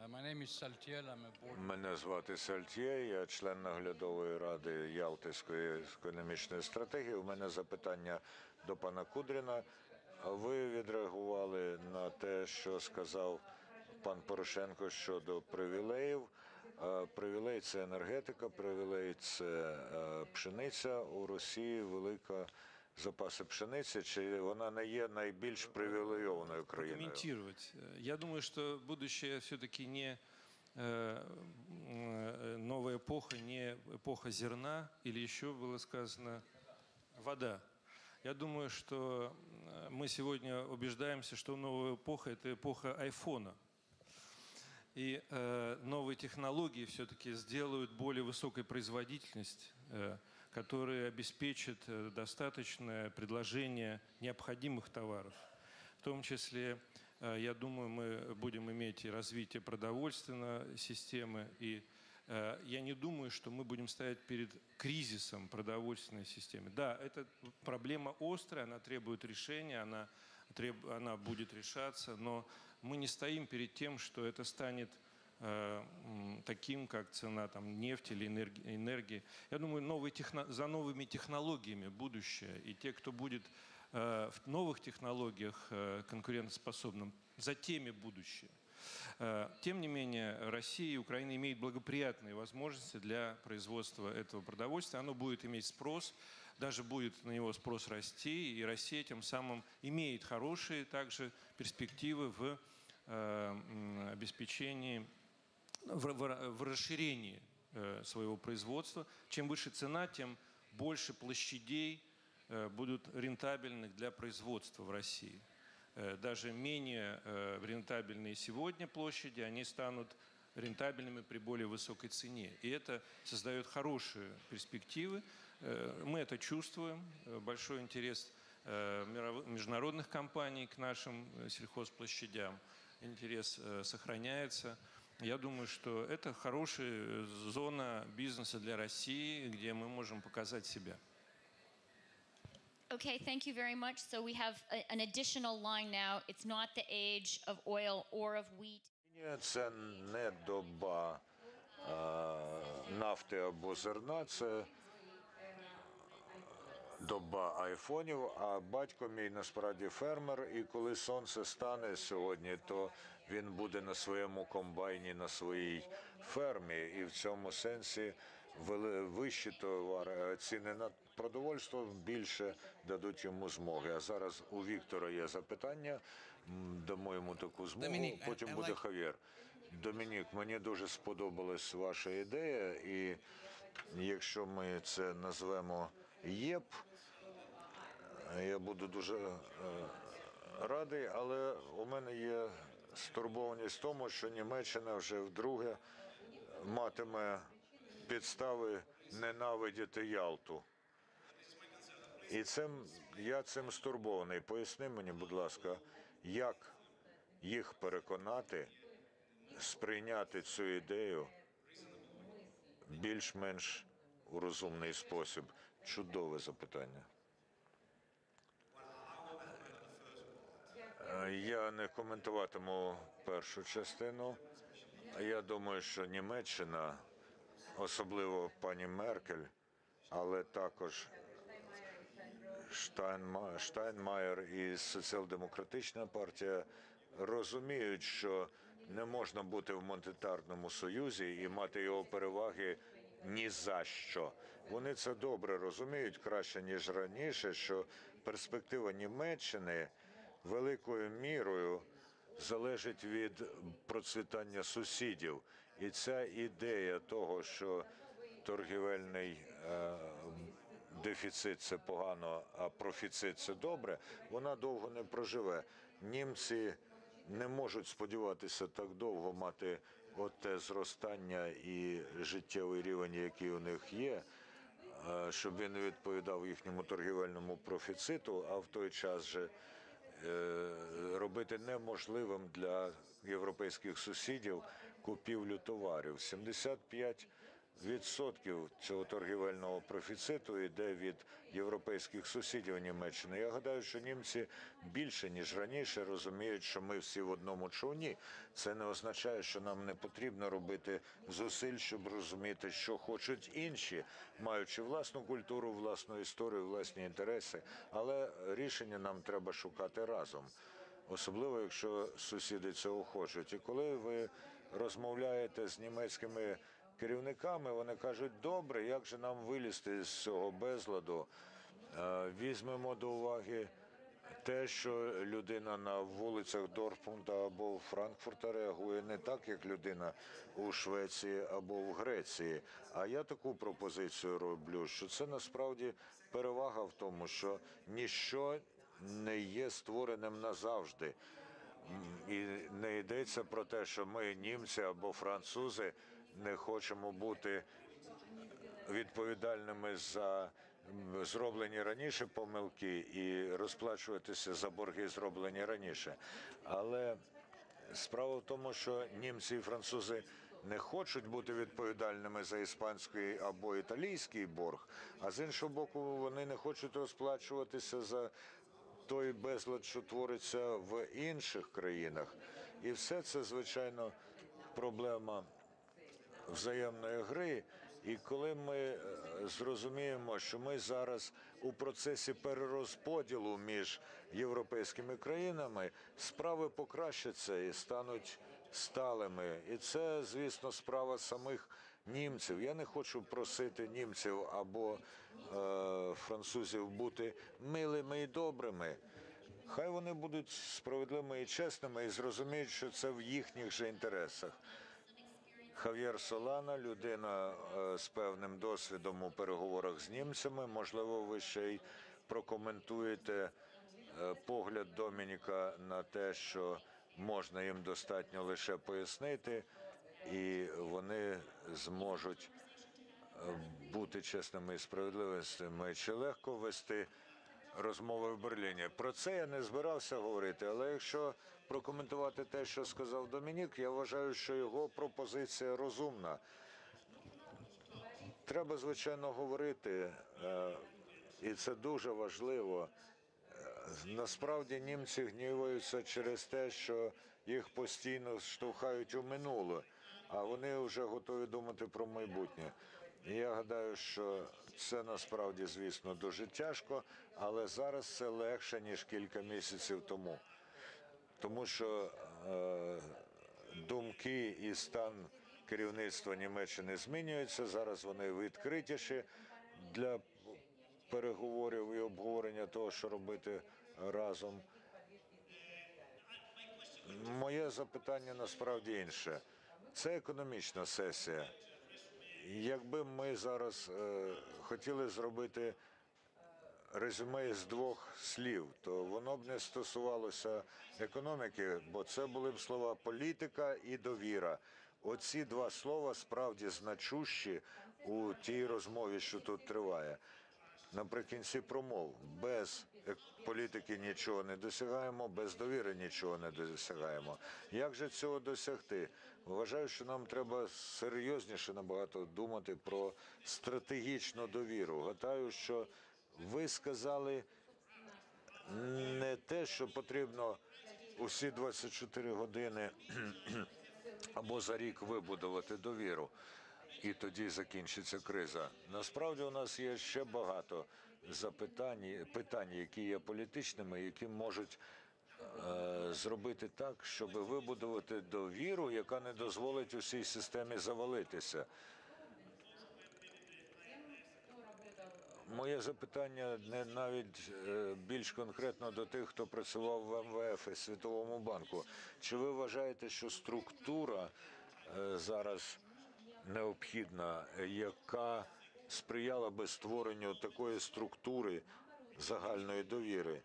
Uh, Мене звати Сальтє, я член наглядової ради Ялтиської економічної стратегії. У мене запитання до пана Кудріна А Ви відреагували на те, що сказав пан Порошенко щодо привілеїв. Е, Привілей це енергетика, привілей це е, пшениця. У Росії велика запаси пшениці. Чи вона не є найбільш привілейованою країною? Комментировать. Э, Я думаю, что будущее все-таки не э, э, новая эпоха, не эпоха зерна или еще было сказано вода. Я думаю, что э, мы сегодня убеждаемся, что новая эпоха – это эпоха айфона. И э, новые технологии все-таки сделают более высокой производительность, э, которые обеспечат э, достаточное предложение необходимых товаров. В том числе, э, я думаю, мы будем иметь и развитие продовольственной системы. И я не думаю, что мы будем стоять перед кризисом продовольственной системы. Да, эта проблема острая, она требует решения, она, треб- она будет решаться, но мы не стоим перед тем, что это станет э, таким, как цена там, нефти или энерги- энергии. Я думаю, новые техно- за новыми технологиями будущее. И те, кто будет э, в новых технологиях э, конкурентоспособным, за теми будущее. Э, Тем не менее, Россия и Украина имеют благоприятные возможности для производства этого продовольствия. Оно будет иметь спрос, даже будет на него спрос расти, и Россия тем самым имеет хорошие также перспективы в э, обеспечении, в, расширении э, своего производства. Чем выше цена, тем больше площадей будут рентабельных для производства в России. Э, Даже менее э, рентабельные сегодня площади, они станут рентабельными при более высокой цене. И это создает хорошие перспективы. Э, Мы это чувствуем. Большой интерес международных компаний к нашим сельхозплощадям. Интерес сохраняется. Я думаю, что это хорошая зона бизнеса для России, где мы можем показать себя. Okay, thank you very much. So we have a, an additional line now. It's not the age of oil or of wheat. Це не доба е, нафти або зерна, це доба айфонів. А батько мій насправді фермер, і коли сонце стане сьогодні, то він буде на своєму комбайні, на своїй фермі. І в цьому сенсі вищі товари, е, ціни на продовольство більше дадуть йому змоги. А зараз у Віктора є запитання. Дамо йому таку змогу. Домінік, Потім I буде like- Хав'єр. Домінік, мені дуже сподобалась ваша ідея, і якщо ми це назвемо ЄП, я буду дуже е, радий, але у мене є стурбованість в тому, що Німеччина вже вдруге матиме підстави ненавидіти Ялту. І цим я цим стурбований. Поясни мені, будь ласка, як їх переконати сприйняти цю ідею більш-менш у розумний спосіб? Чудове запитання. Я не коментуватиму першу частину. Я думаю, що Німеччина, особливо пані Меркель, але також Штайнма- Штайнмаєр і соціал-демократична партія розуміють, що не можна бути в монетарному союзі і мати його переваги ні за що. Вони це добре розуміють краще ніж раніше, що перспектива Німеччини великою мірою залежить від процвітання сусідів. І ця ідея того, що торгівельний е, дефіцит це погано, а профіцит це добре, вона довго не проживе. Німці не можуть сподіватися так довго мати оте зростання і життєвий рівень, який у них є, е, щоб він відповідав їхньому торгівельному профіциту, а в той час же е, робити неможливим для європейських сусідів купівлю товарів. 75 відсотків цього торгівельного профіциту йде від європейських сусідів Німеччини. Я гадаю, що німці більше ніж раніше розуміють, що ми всі в одному човні. Це не означає, що нам не потрібно робити зусиль, щоб розуміти, що хочуть інші, маючи власну культуру, власну історію, власні інтереси. Але рішення нам треба шукати разом особливо якщо сусіди цього хочуть. І коли ви розмовляєте з німецькими керівниками, вони кажуть, добре, як же нам вилізти з цього безладу? Е, Візьмемо до уваги те, що людина на вулицях Дортмунда або Франкфурта реагує не так, як людина у Швеції або в Греції. А я таку пропозицію роблю, що це насправді перевага в тому, що ніщо не є створеним назавжди. І не йдеться про те, що ми, німці або французи, не хочемо бути відповідальними за зроблені раніше помилки і розплачуватися за борги, зроблені раніше. Але справа в тому, що німці і французи не хочуть бути відповідальними за іспанський або італійський борг, а з іншого боку, вони не хочуть розплачуватися за той безлад, що твориться в інших країнах. І все це, звичайно, проблема взаємної гри. І коли ми е, зрозуміємо, що ми зараз у процесі перерозподілу між європейськими країнами, справи покращаться і стануть сталими. І це, звісно, справа самих німців. Я не хочу просити німців або е, французів бути милими і добрими. Хай вони будуть справедливими і чесними і зрозуміють, що це в їхніх же інтересах. Хав'єр Солана, людина е, з певним досвідом у переговорах з німцями. Можливо, ви ще й прокоментуєте е, погляд Домініка на те, що можна їм достатньо лише пояснити, і вони зможуть е, бути чесними і справедливими. Чи легко вести розмови в Берліні? Про це я не збирався говорити, але якщо прокоментувати те, що сказав Домінік, я вважаю, що його пропозиція розумна. Треба, звичайно, говорити, е, і це дуже важливо. Е, Насправді німці гніваються через те, що їх постійно штовхають у минуле, а вони вже готові думати про майбутнє. Я гадаю, що це насправді, звісно, дуже тяжко, але зараз це легше, ніж кілька місяців тому. Тому що е, думки і стан керівництва Німеччини змінюються. Зараз вони відкритіші для переговорів і обговорення того, що робити разом. Моє запитання насправді інше. Це економічна сесія. Якби ми зараз е, хотіли зробити резюме з двох слів, то воно б не стосувалося економіки, бо це були б слова політика і довіра. Оці два слова справді значущі у тій розмові, що тут триває. Наприкінці промов без політики нічого не досягаємо, без довіри нічого не досягаємо. Як же цього досягти? Вважаю, що нам треба серйозніше набагато думати про стратегічну довіру. Гадаю, що ви сказали не те, що потрібно усі 24 години або за рік вибудувати довіру, і тоді закінчиться криза. Насправді у нас є ще багато запитань, питань, які є політичними, які можуть е, зробити так, щоб вибудувати довіру, яка не дозволить усій системі завалитися. Моє запитання не навіть е, більш конкретно до тих, хто працював в МВФ і Світовому банку. Чи ви вважаєте, що структура е, зараз необхідна, яка сприяла би створенню такої структури загальної довіри?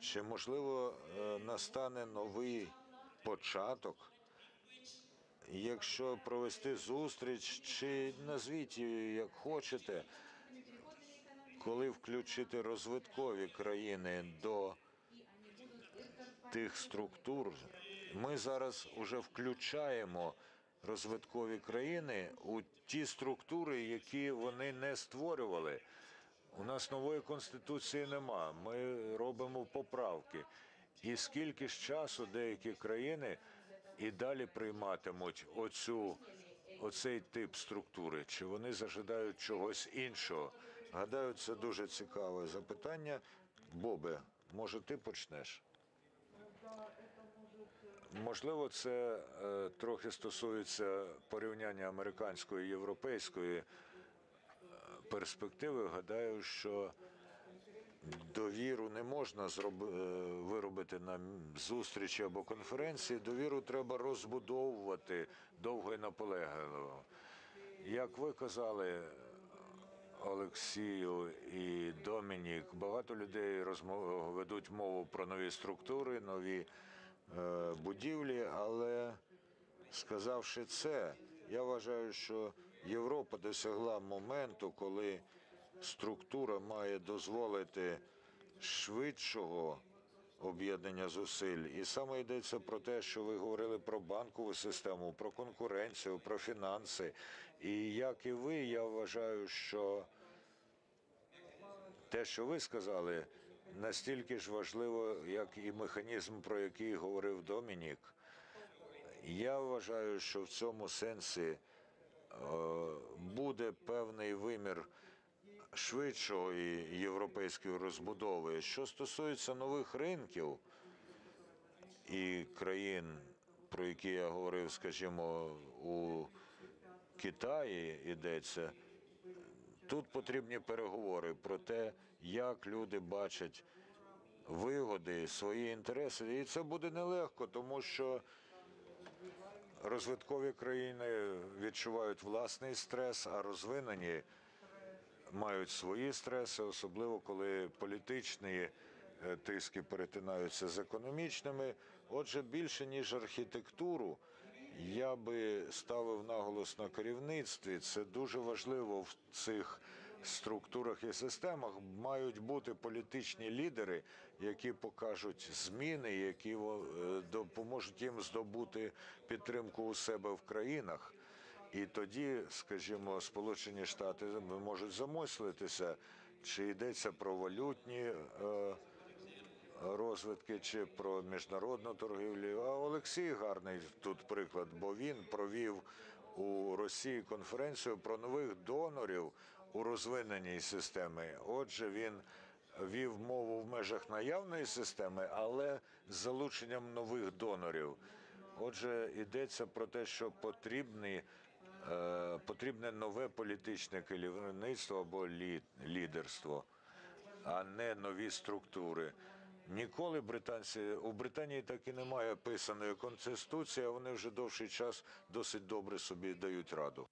Чи можливо е, настане новий початок? Якщо провести зустріч, чи назвіть її як хочете, коли включити розвиткові країни до тих структур, ми зараз уже включаємо розвиткові країни у ті структури, які вони не створювали. У нас нової конституції нема. Ми робимо поправки. І скільки ж часу деякі країни і далі прийматимуть оцю, оцей тип структури? Чи вони зажидають чогось іншого? Гадаю, це дуже цікаве запитання. Бобе, може, ти почнеш? Можливо, це е, трохи стосується порівняння американської і європейської е, перспективи. Гадаю, що довіру не можна е, виробити на зустрічі або конференції. Довіру треба розбудовувати довго і наполегливо. Як ви казали, Олексію і Домінік, багато людей розмов... ведуть мову про нові структури, нові будівлі, але сказавши це, я вважаю, що Європа досягла моменту, коли структура має дозволити швидшого об'єднання зусиль. І саме йдеться про те, що ви говорили про банкову систему, про конкуренцію, про фінанси. І як і ви, я вважаю, що те, що ви сказали, настільки ж важливо, як і механізм, про який говорив Домінік. Я вважаю, що в цьому сенсі е, буде певний вимір швидшої європейської розбудови. Що стосується нових ринків і країн, про які я говорив, скажімо, у Китаї йдеться, тут потрібні переговори про те, як люди бачать вигоди, свої інтереси. І це буде нелегко, тому що розвиткові країни відчувають власний стрес, а розвинені мають свої стреси, особливо коли політичні е, тиски перетинаються з економічними. Отже, більше ніж архітектуру, Я би ставив наголос на керівництві. Це дуже важливо в цих структурах і системах. Мають бути політичні лідери, які покажуть зміни, які е, допоможуть їм здобути підтримку у себе в країнах. І тоді, скажімо, Сполучені Штати можуть замислитися, чи йдеться про валютні е, розвитки чи про міжнародну торгівлю. А Олексій гарний тут приклад, бо він провів у Росії конференцію про нових донорів у розвиненій системі. Отже, він вів мову в межах наявної системи, але з залученням нових донорів. Отже, йдеться про те, що потрібні, е, потрібне нове політичне керівництво або лідерство а не нові структури. Ніколи британці у Британії так і немає писаної конституції, а вони вже довший час досить добре собі дають раду.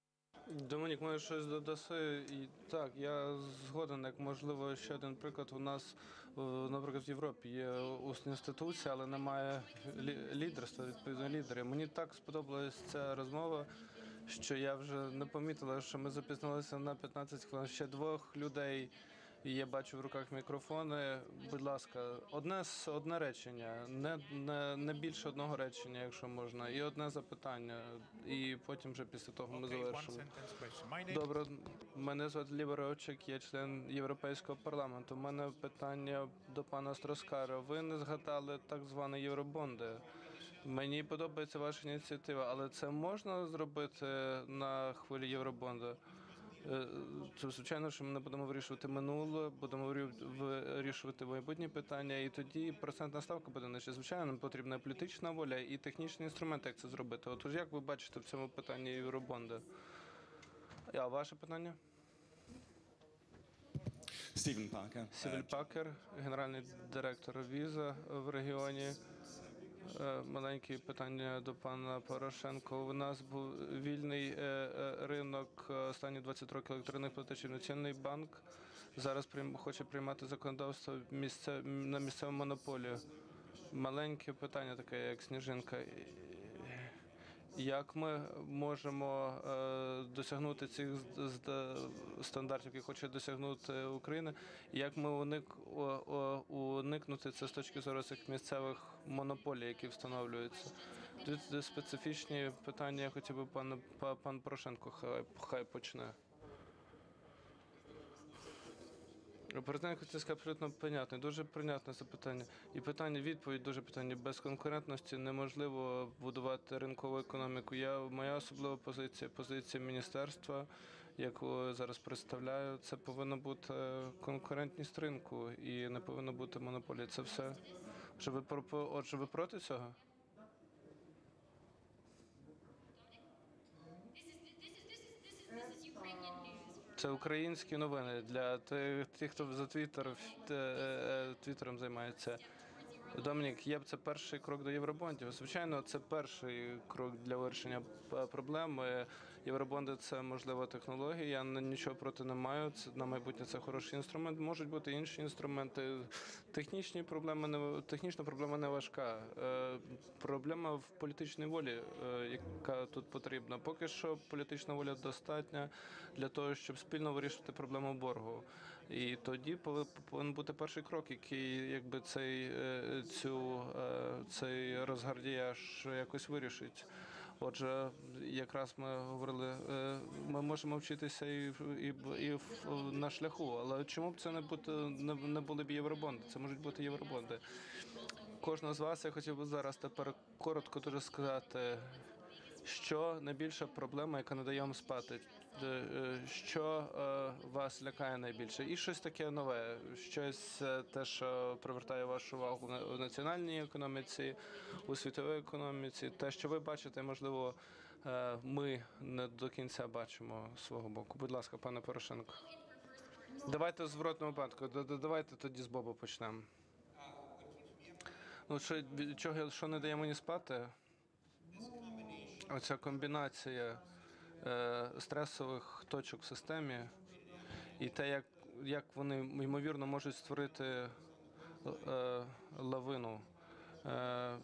Домінік, може щось додаси. І так, я згоден, як можливо, ще один приклад. У нас, е, наприклад, в Європі є усні інституції, але немає лі- лідерства, відповідно лідерів. Мені так сподобалась ця розмова, що я вже не помітила, що ми запізнилися на 15 хвилин. Ще двох людей. Я бачу в руках мікрофони. Будь ласка, одне одне речення, не, не, не більше одного речення, якщо можна, і одне запитання. І потім вже після того ми Okay, завершимо. name Добре, мене звати Лібер Овчик, я член Європейського парламенту. У мене питання до пана Строскара. Ви не згадали так звані євробонди. Мені подобається ваша ініціатива, але це можна зробити на хвилі євробонду? Е, Це звичайно, що ми не будемо вирішувати минуле, будемо вирі- вирішувати майбутні питання, і тоді процентна ставка буде нижче. Звичайно, нам потрібна політична воля і технічні інструменти, як це зробити. Отож, як ви бачите в цьому питанні євробонди? А ваше питання? Stephen Parker. Сівель Пакер, генеральний директор Віза в регіоні. Е, Маленьке питання до пана Порошенко. У нас був вільний е, е, ринок останні 20 років електронних платежів. Національний банк зараз хоче приймати законодавство на місцеву монополію. Маленьке питання таке, як сніжинка. Як ми можемо е, досягнути цих з- стандартів, які хоче досягнути Україна? Як ми уник, уникнути це з точки зору цих місцевих монополій, які встановлюються? Тут специфічні питання. Я хотів би пан, па- пан Порошенко хай, хай почне. Президент Хотинська абсолютно понятний, дуже прийнятне запитання. І питання, відповідь дуже питання. Без конкурентності неможливо будувати ринкову економіку. Я моя особлива позиція, позиція міністерства, яку зараз представляю. Це повинна бути конкурентність ринку і не повинна бути монополія. Це все. Отже, ви проти цього? Це українські новини для тих, хто за Твіттер е, е, Твіттером займається. Домінік, є б це перший крок до євробондів. Звичайно, це перший крок для вирішення е, проблеми. Євробонди це можлива технологія. Я нічого проти не маю. Це на майбутнє це хороший інструмент. Можуть бути інші інструменти. Технічні проблеми не технічна проблема не важка. Е, Проблема в політичній волі, е, яка тут потрібна. Поки що політична воля достатня для того, щоб спільно вирішити проблему боргу. І тоді пови- повинен бути перший крок, який якби цей е, цю цей розгардіяж якось вирішить. Отже, якраз ми говорили, е, ми можемо вчитися і, і, і на шляху, але чому б це не бути не, не були б євробонди? Це можуть бути євробонди. Кожного з вас я хотів би зараз тепер коротко дуже сказати, що найбільша проблема, яка не дає вам спати, що е, вас лякає найбільше, і щось таке нове, щось е, те, що привертає вашу увагу в національній економіці, у світовій економіці, те, що ви бачите, можливо, е, ми не до кінця бачимо свого боку. Будь ласка, пане Порошенко. Давайте в зворотному випадку. Давайте тоді з Боба почнемо. Ну, що, чого, що не дає мені спати? Оця комбінація е, стресових точок в системі і те, як, як вони ймовірно можуть створити е, лавину. Е,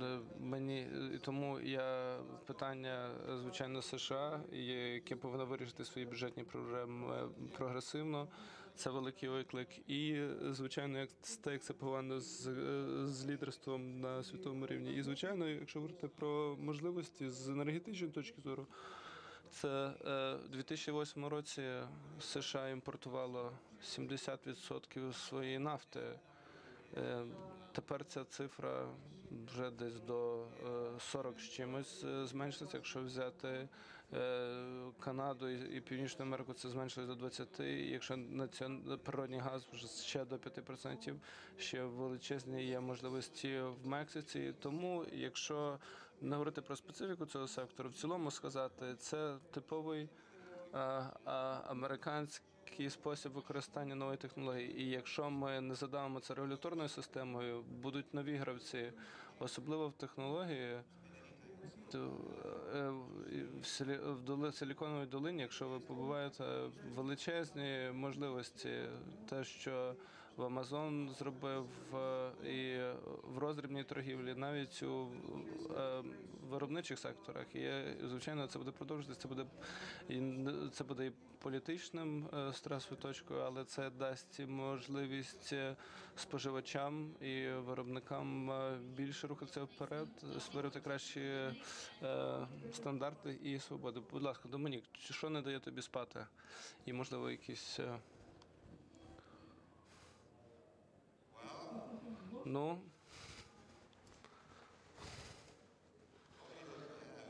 Е, Мені тому я питання, е, звичайно, США, яке повинно вирішити свої бюджетні проблеми е, прогресивно. Це великий виклик. І, звичайно, як те, як це пов'язано з, е, з лідерством на світовому рівні. І, звичайно, якщо говорити про можливості з енергетичної точки зору, це е, в 2008 році США імпортувало 70% своєї нафти. Е, Тепер ця цифра вже десь до е, 40 з чимось е, зменшиться. Якщо взяти е, Канаду і Північну Америку, це зменшилось до 20. І Якщо націон- природний газ вже ще до 5%, ще величезні є можливості в Мексиці. Тому, якщо не говорити про специфіку цього сектору, в цілому сказати, це типовий а, а, американський спосіб використання нової технології. І якщо ми не задавимо це регуляторною системою, будуть нові гравці, особливо в технології. Е, в Силіконовій долині, якщо ви побуваєте величезні можливості, те, що в Амазон зробив е, і в роздрібній торгівлі, навіть у е, виробничих секторах. І е, звичайно, це буде продовжуватися. Це буде і це буде і політичним стресовою точкою, але це дасть можливість споживачам і виробникам більше рухатися вперед, створити кращі стандарти і свободи. Будь ласка, Доминік, що не дає тобі спати? І можливо якісь. Ну.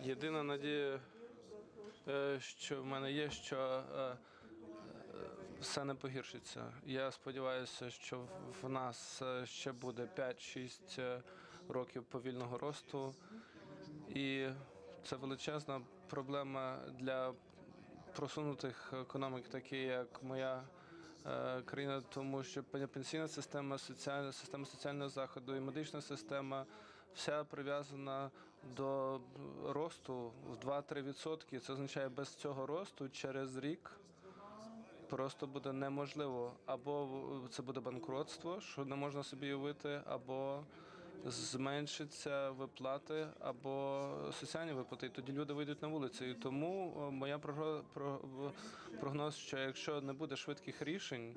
Єдина надія, е, що в мене є, що е, е, все не погіршиться. Я сподіваюся, що в- нас ще буде 5-6 е, років повільного росту, і це величезна проблема для просунутих економік, такі як моя країна, тому що пен- пенсійна система, соціальна система соціального заходу і медична система вся прив'язана до росту в 2-3%. Це означає, без цього росту через рік просто буде неможливо. Або це буде банкротство, що не можна собі уявити, або зменшиться виплати або соціальні виплати, і тоді люди вийдуть на вулиці. І тому е, моя прогноз, що якщо не буде швидких рішень,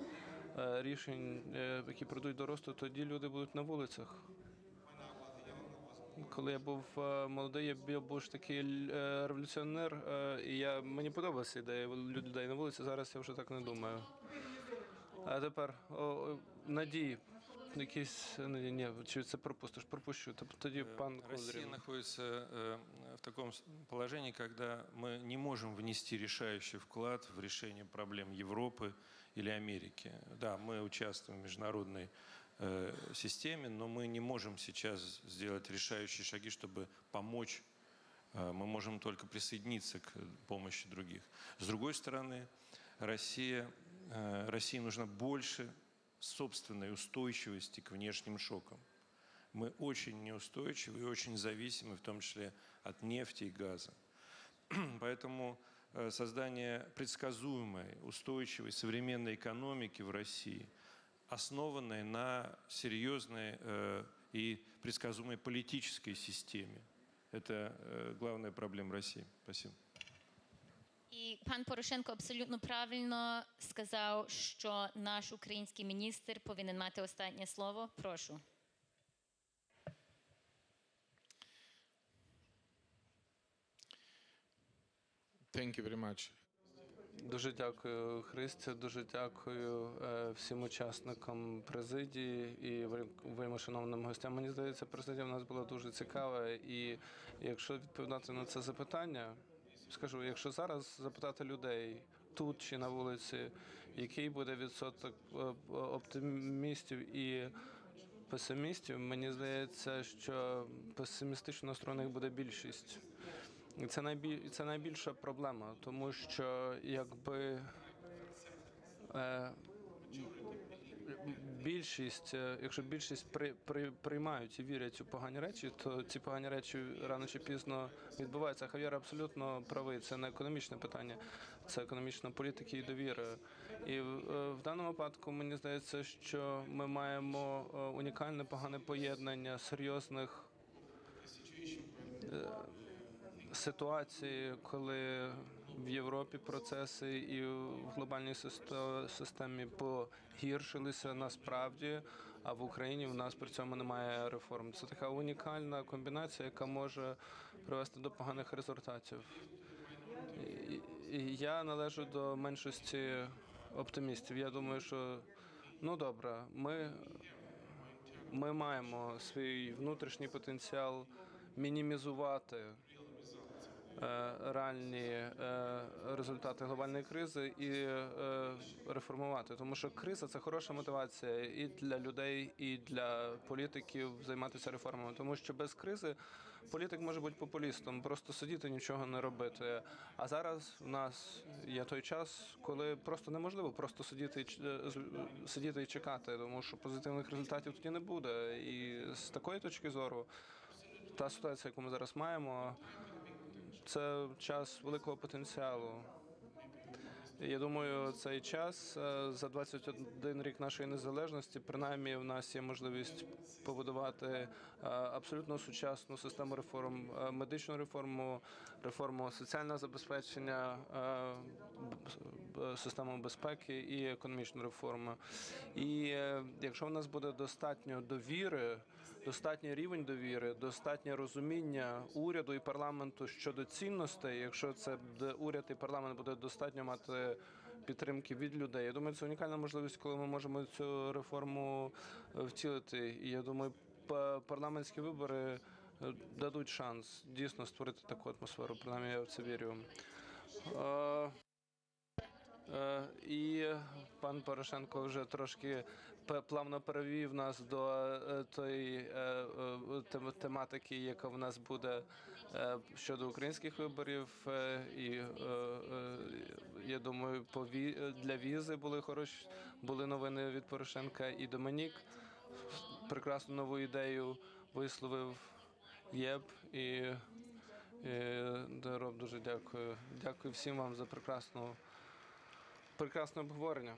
е, рішень, е, які прийдуть до росту, тоді люди будуть на вулицях. Коли я був молодий, я був ж такий революціонер, і я, мені подобалася ідея людей на вулиці. Зараз я вже так не думаю. А тепер о, надії. Якісь ні, ні, чи це пропустиш? Пропущу. Тобто тоді пан Россия Козирів. находится э, в таком с- положении, когда мы не можем внести решающий вклад в решение проблем Европы или Америки. Да, мы участвуем в международной э, системе, но мы не можем сейчас сделать решающие шаги, чтобы помочь. Э, Мы можем только присоединиться к помощи других. С другой стороны, Россия, э, России нужно больше собственной устойчивости к внешним шокам. Мы очень неустойчивы и очень зависимы, в том числе от нефти и газа. Поэтому э, создание предсказуемой, устойчивой, современной экономики в России, основанной на серьезной э, и предсказуемой политической системе, это э, главная проблема России. Спасибо. І пан Порошенко абсолютно правильно сказав, що наш український міністр повинен мати останнє слово. Прошу. Thank you very much. Дуже дякую, Христя. Дуже дякую е, всім учасникам президії і вельми шановним гостям. Мені здається, президія в нас була дуже цікава. І якщо відповідати на це запитання, скажу, якщо зараз запитати людей тут чи на вулиці, який буде відсоток е, оптимістів і песимістів, мені здається, що песимістично настроєних буде більшість. І це найбіль... це найбільша проблема, тому що якби е, більшість, е, якщо більшість при, при, приймають і вірять у погані речі, то ці погані речі рано чи пізно відбуваються. Хав'єр абсолютно правий. Це не економічне питання, це економічна політика і довіра. І в, е, даному випадку мені здається, що ми маємо е, унікальне погане поєднання серйозних ситуації, коли в Європі процеси і в глобальній системі погіршилися насправді, а в Україні в нас при цьому немає реформ. Це така унікальна комбінація, яка може привести до поганих результатів. Я належу до меншості оптимістів. Я думаю, що ну добре, ми, ми маємо свій внутрішній потенціал мінімізувати реальні е, результати глобальної кризи і е, реформувати. Тому що криза це хороша мотивація і для людей, і для політиків займатися реформами. Тому що без кризи політик може бути популістом, просто сидіти нічого не робити. А зараз у нас є той час, коли просто неможливо просто сидіти е, сидіти і чекати, тому що позитивних результатів тоді не буде. І з такої точки зору, та ситуація, яку ми зараз маємо, це час великого потенціалу. Я думаю, цей час е, за 21 рік нашої незалежності, принаймні, в нас є можливість побудувати е, абсолютно сучасну систему реформ, е, медичну реформу, реформу соціального забезпечення, систему безпеки і економічну реформу. І якщо в нас буде достатньо довіри, достатній рівень довіри, достатнє розуміння уряду і парламенту щодо цінностей, якщо це уряд і парламент буде достатньо мати підтримки від людей. Я думаю, це унікальна можливість, коли ми можемо цю реформу е, втілити. І я думаю, парламентські вибори е, дадуть шанс дійсно створити таку атмосферу. Принаймні, я в це вірю. Е, І пан Порошенко вже трошки плавно перевів нас до е, тої е, е, тем- тематики, яка в нас буде щодо українських виборів. І я думаю, для візи були хороші були новини від Порошенка. І Домінік прекрасну нову ідею висловив ЄП і. і Роб, дуже дякую. Дякую всім вам за прекрасну прекрасне обговорення.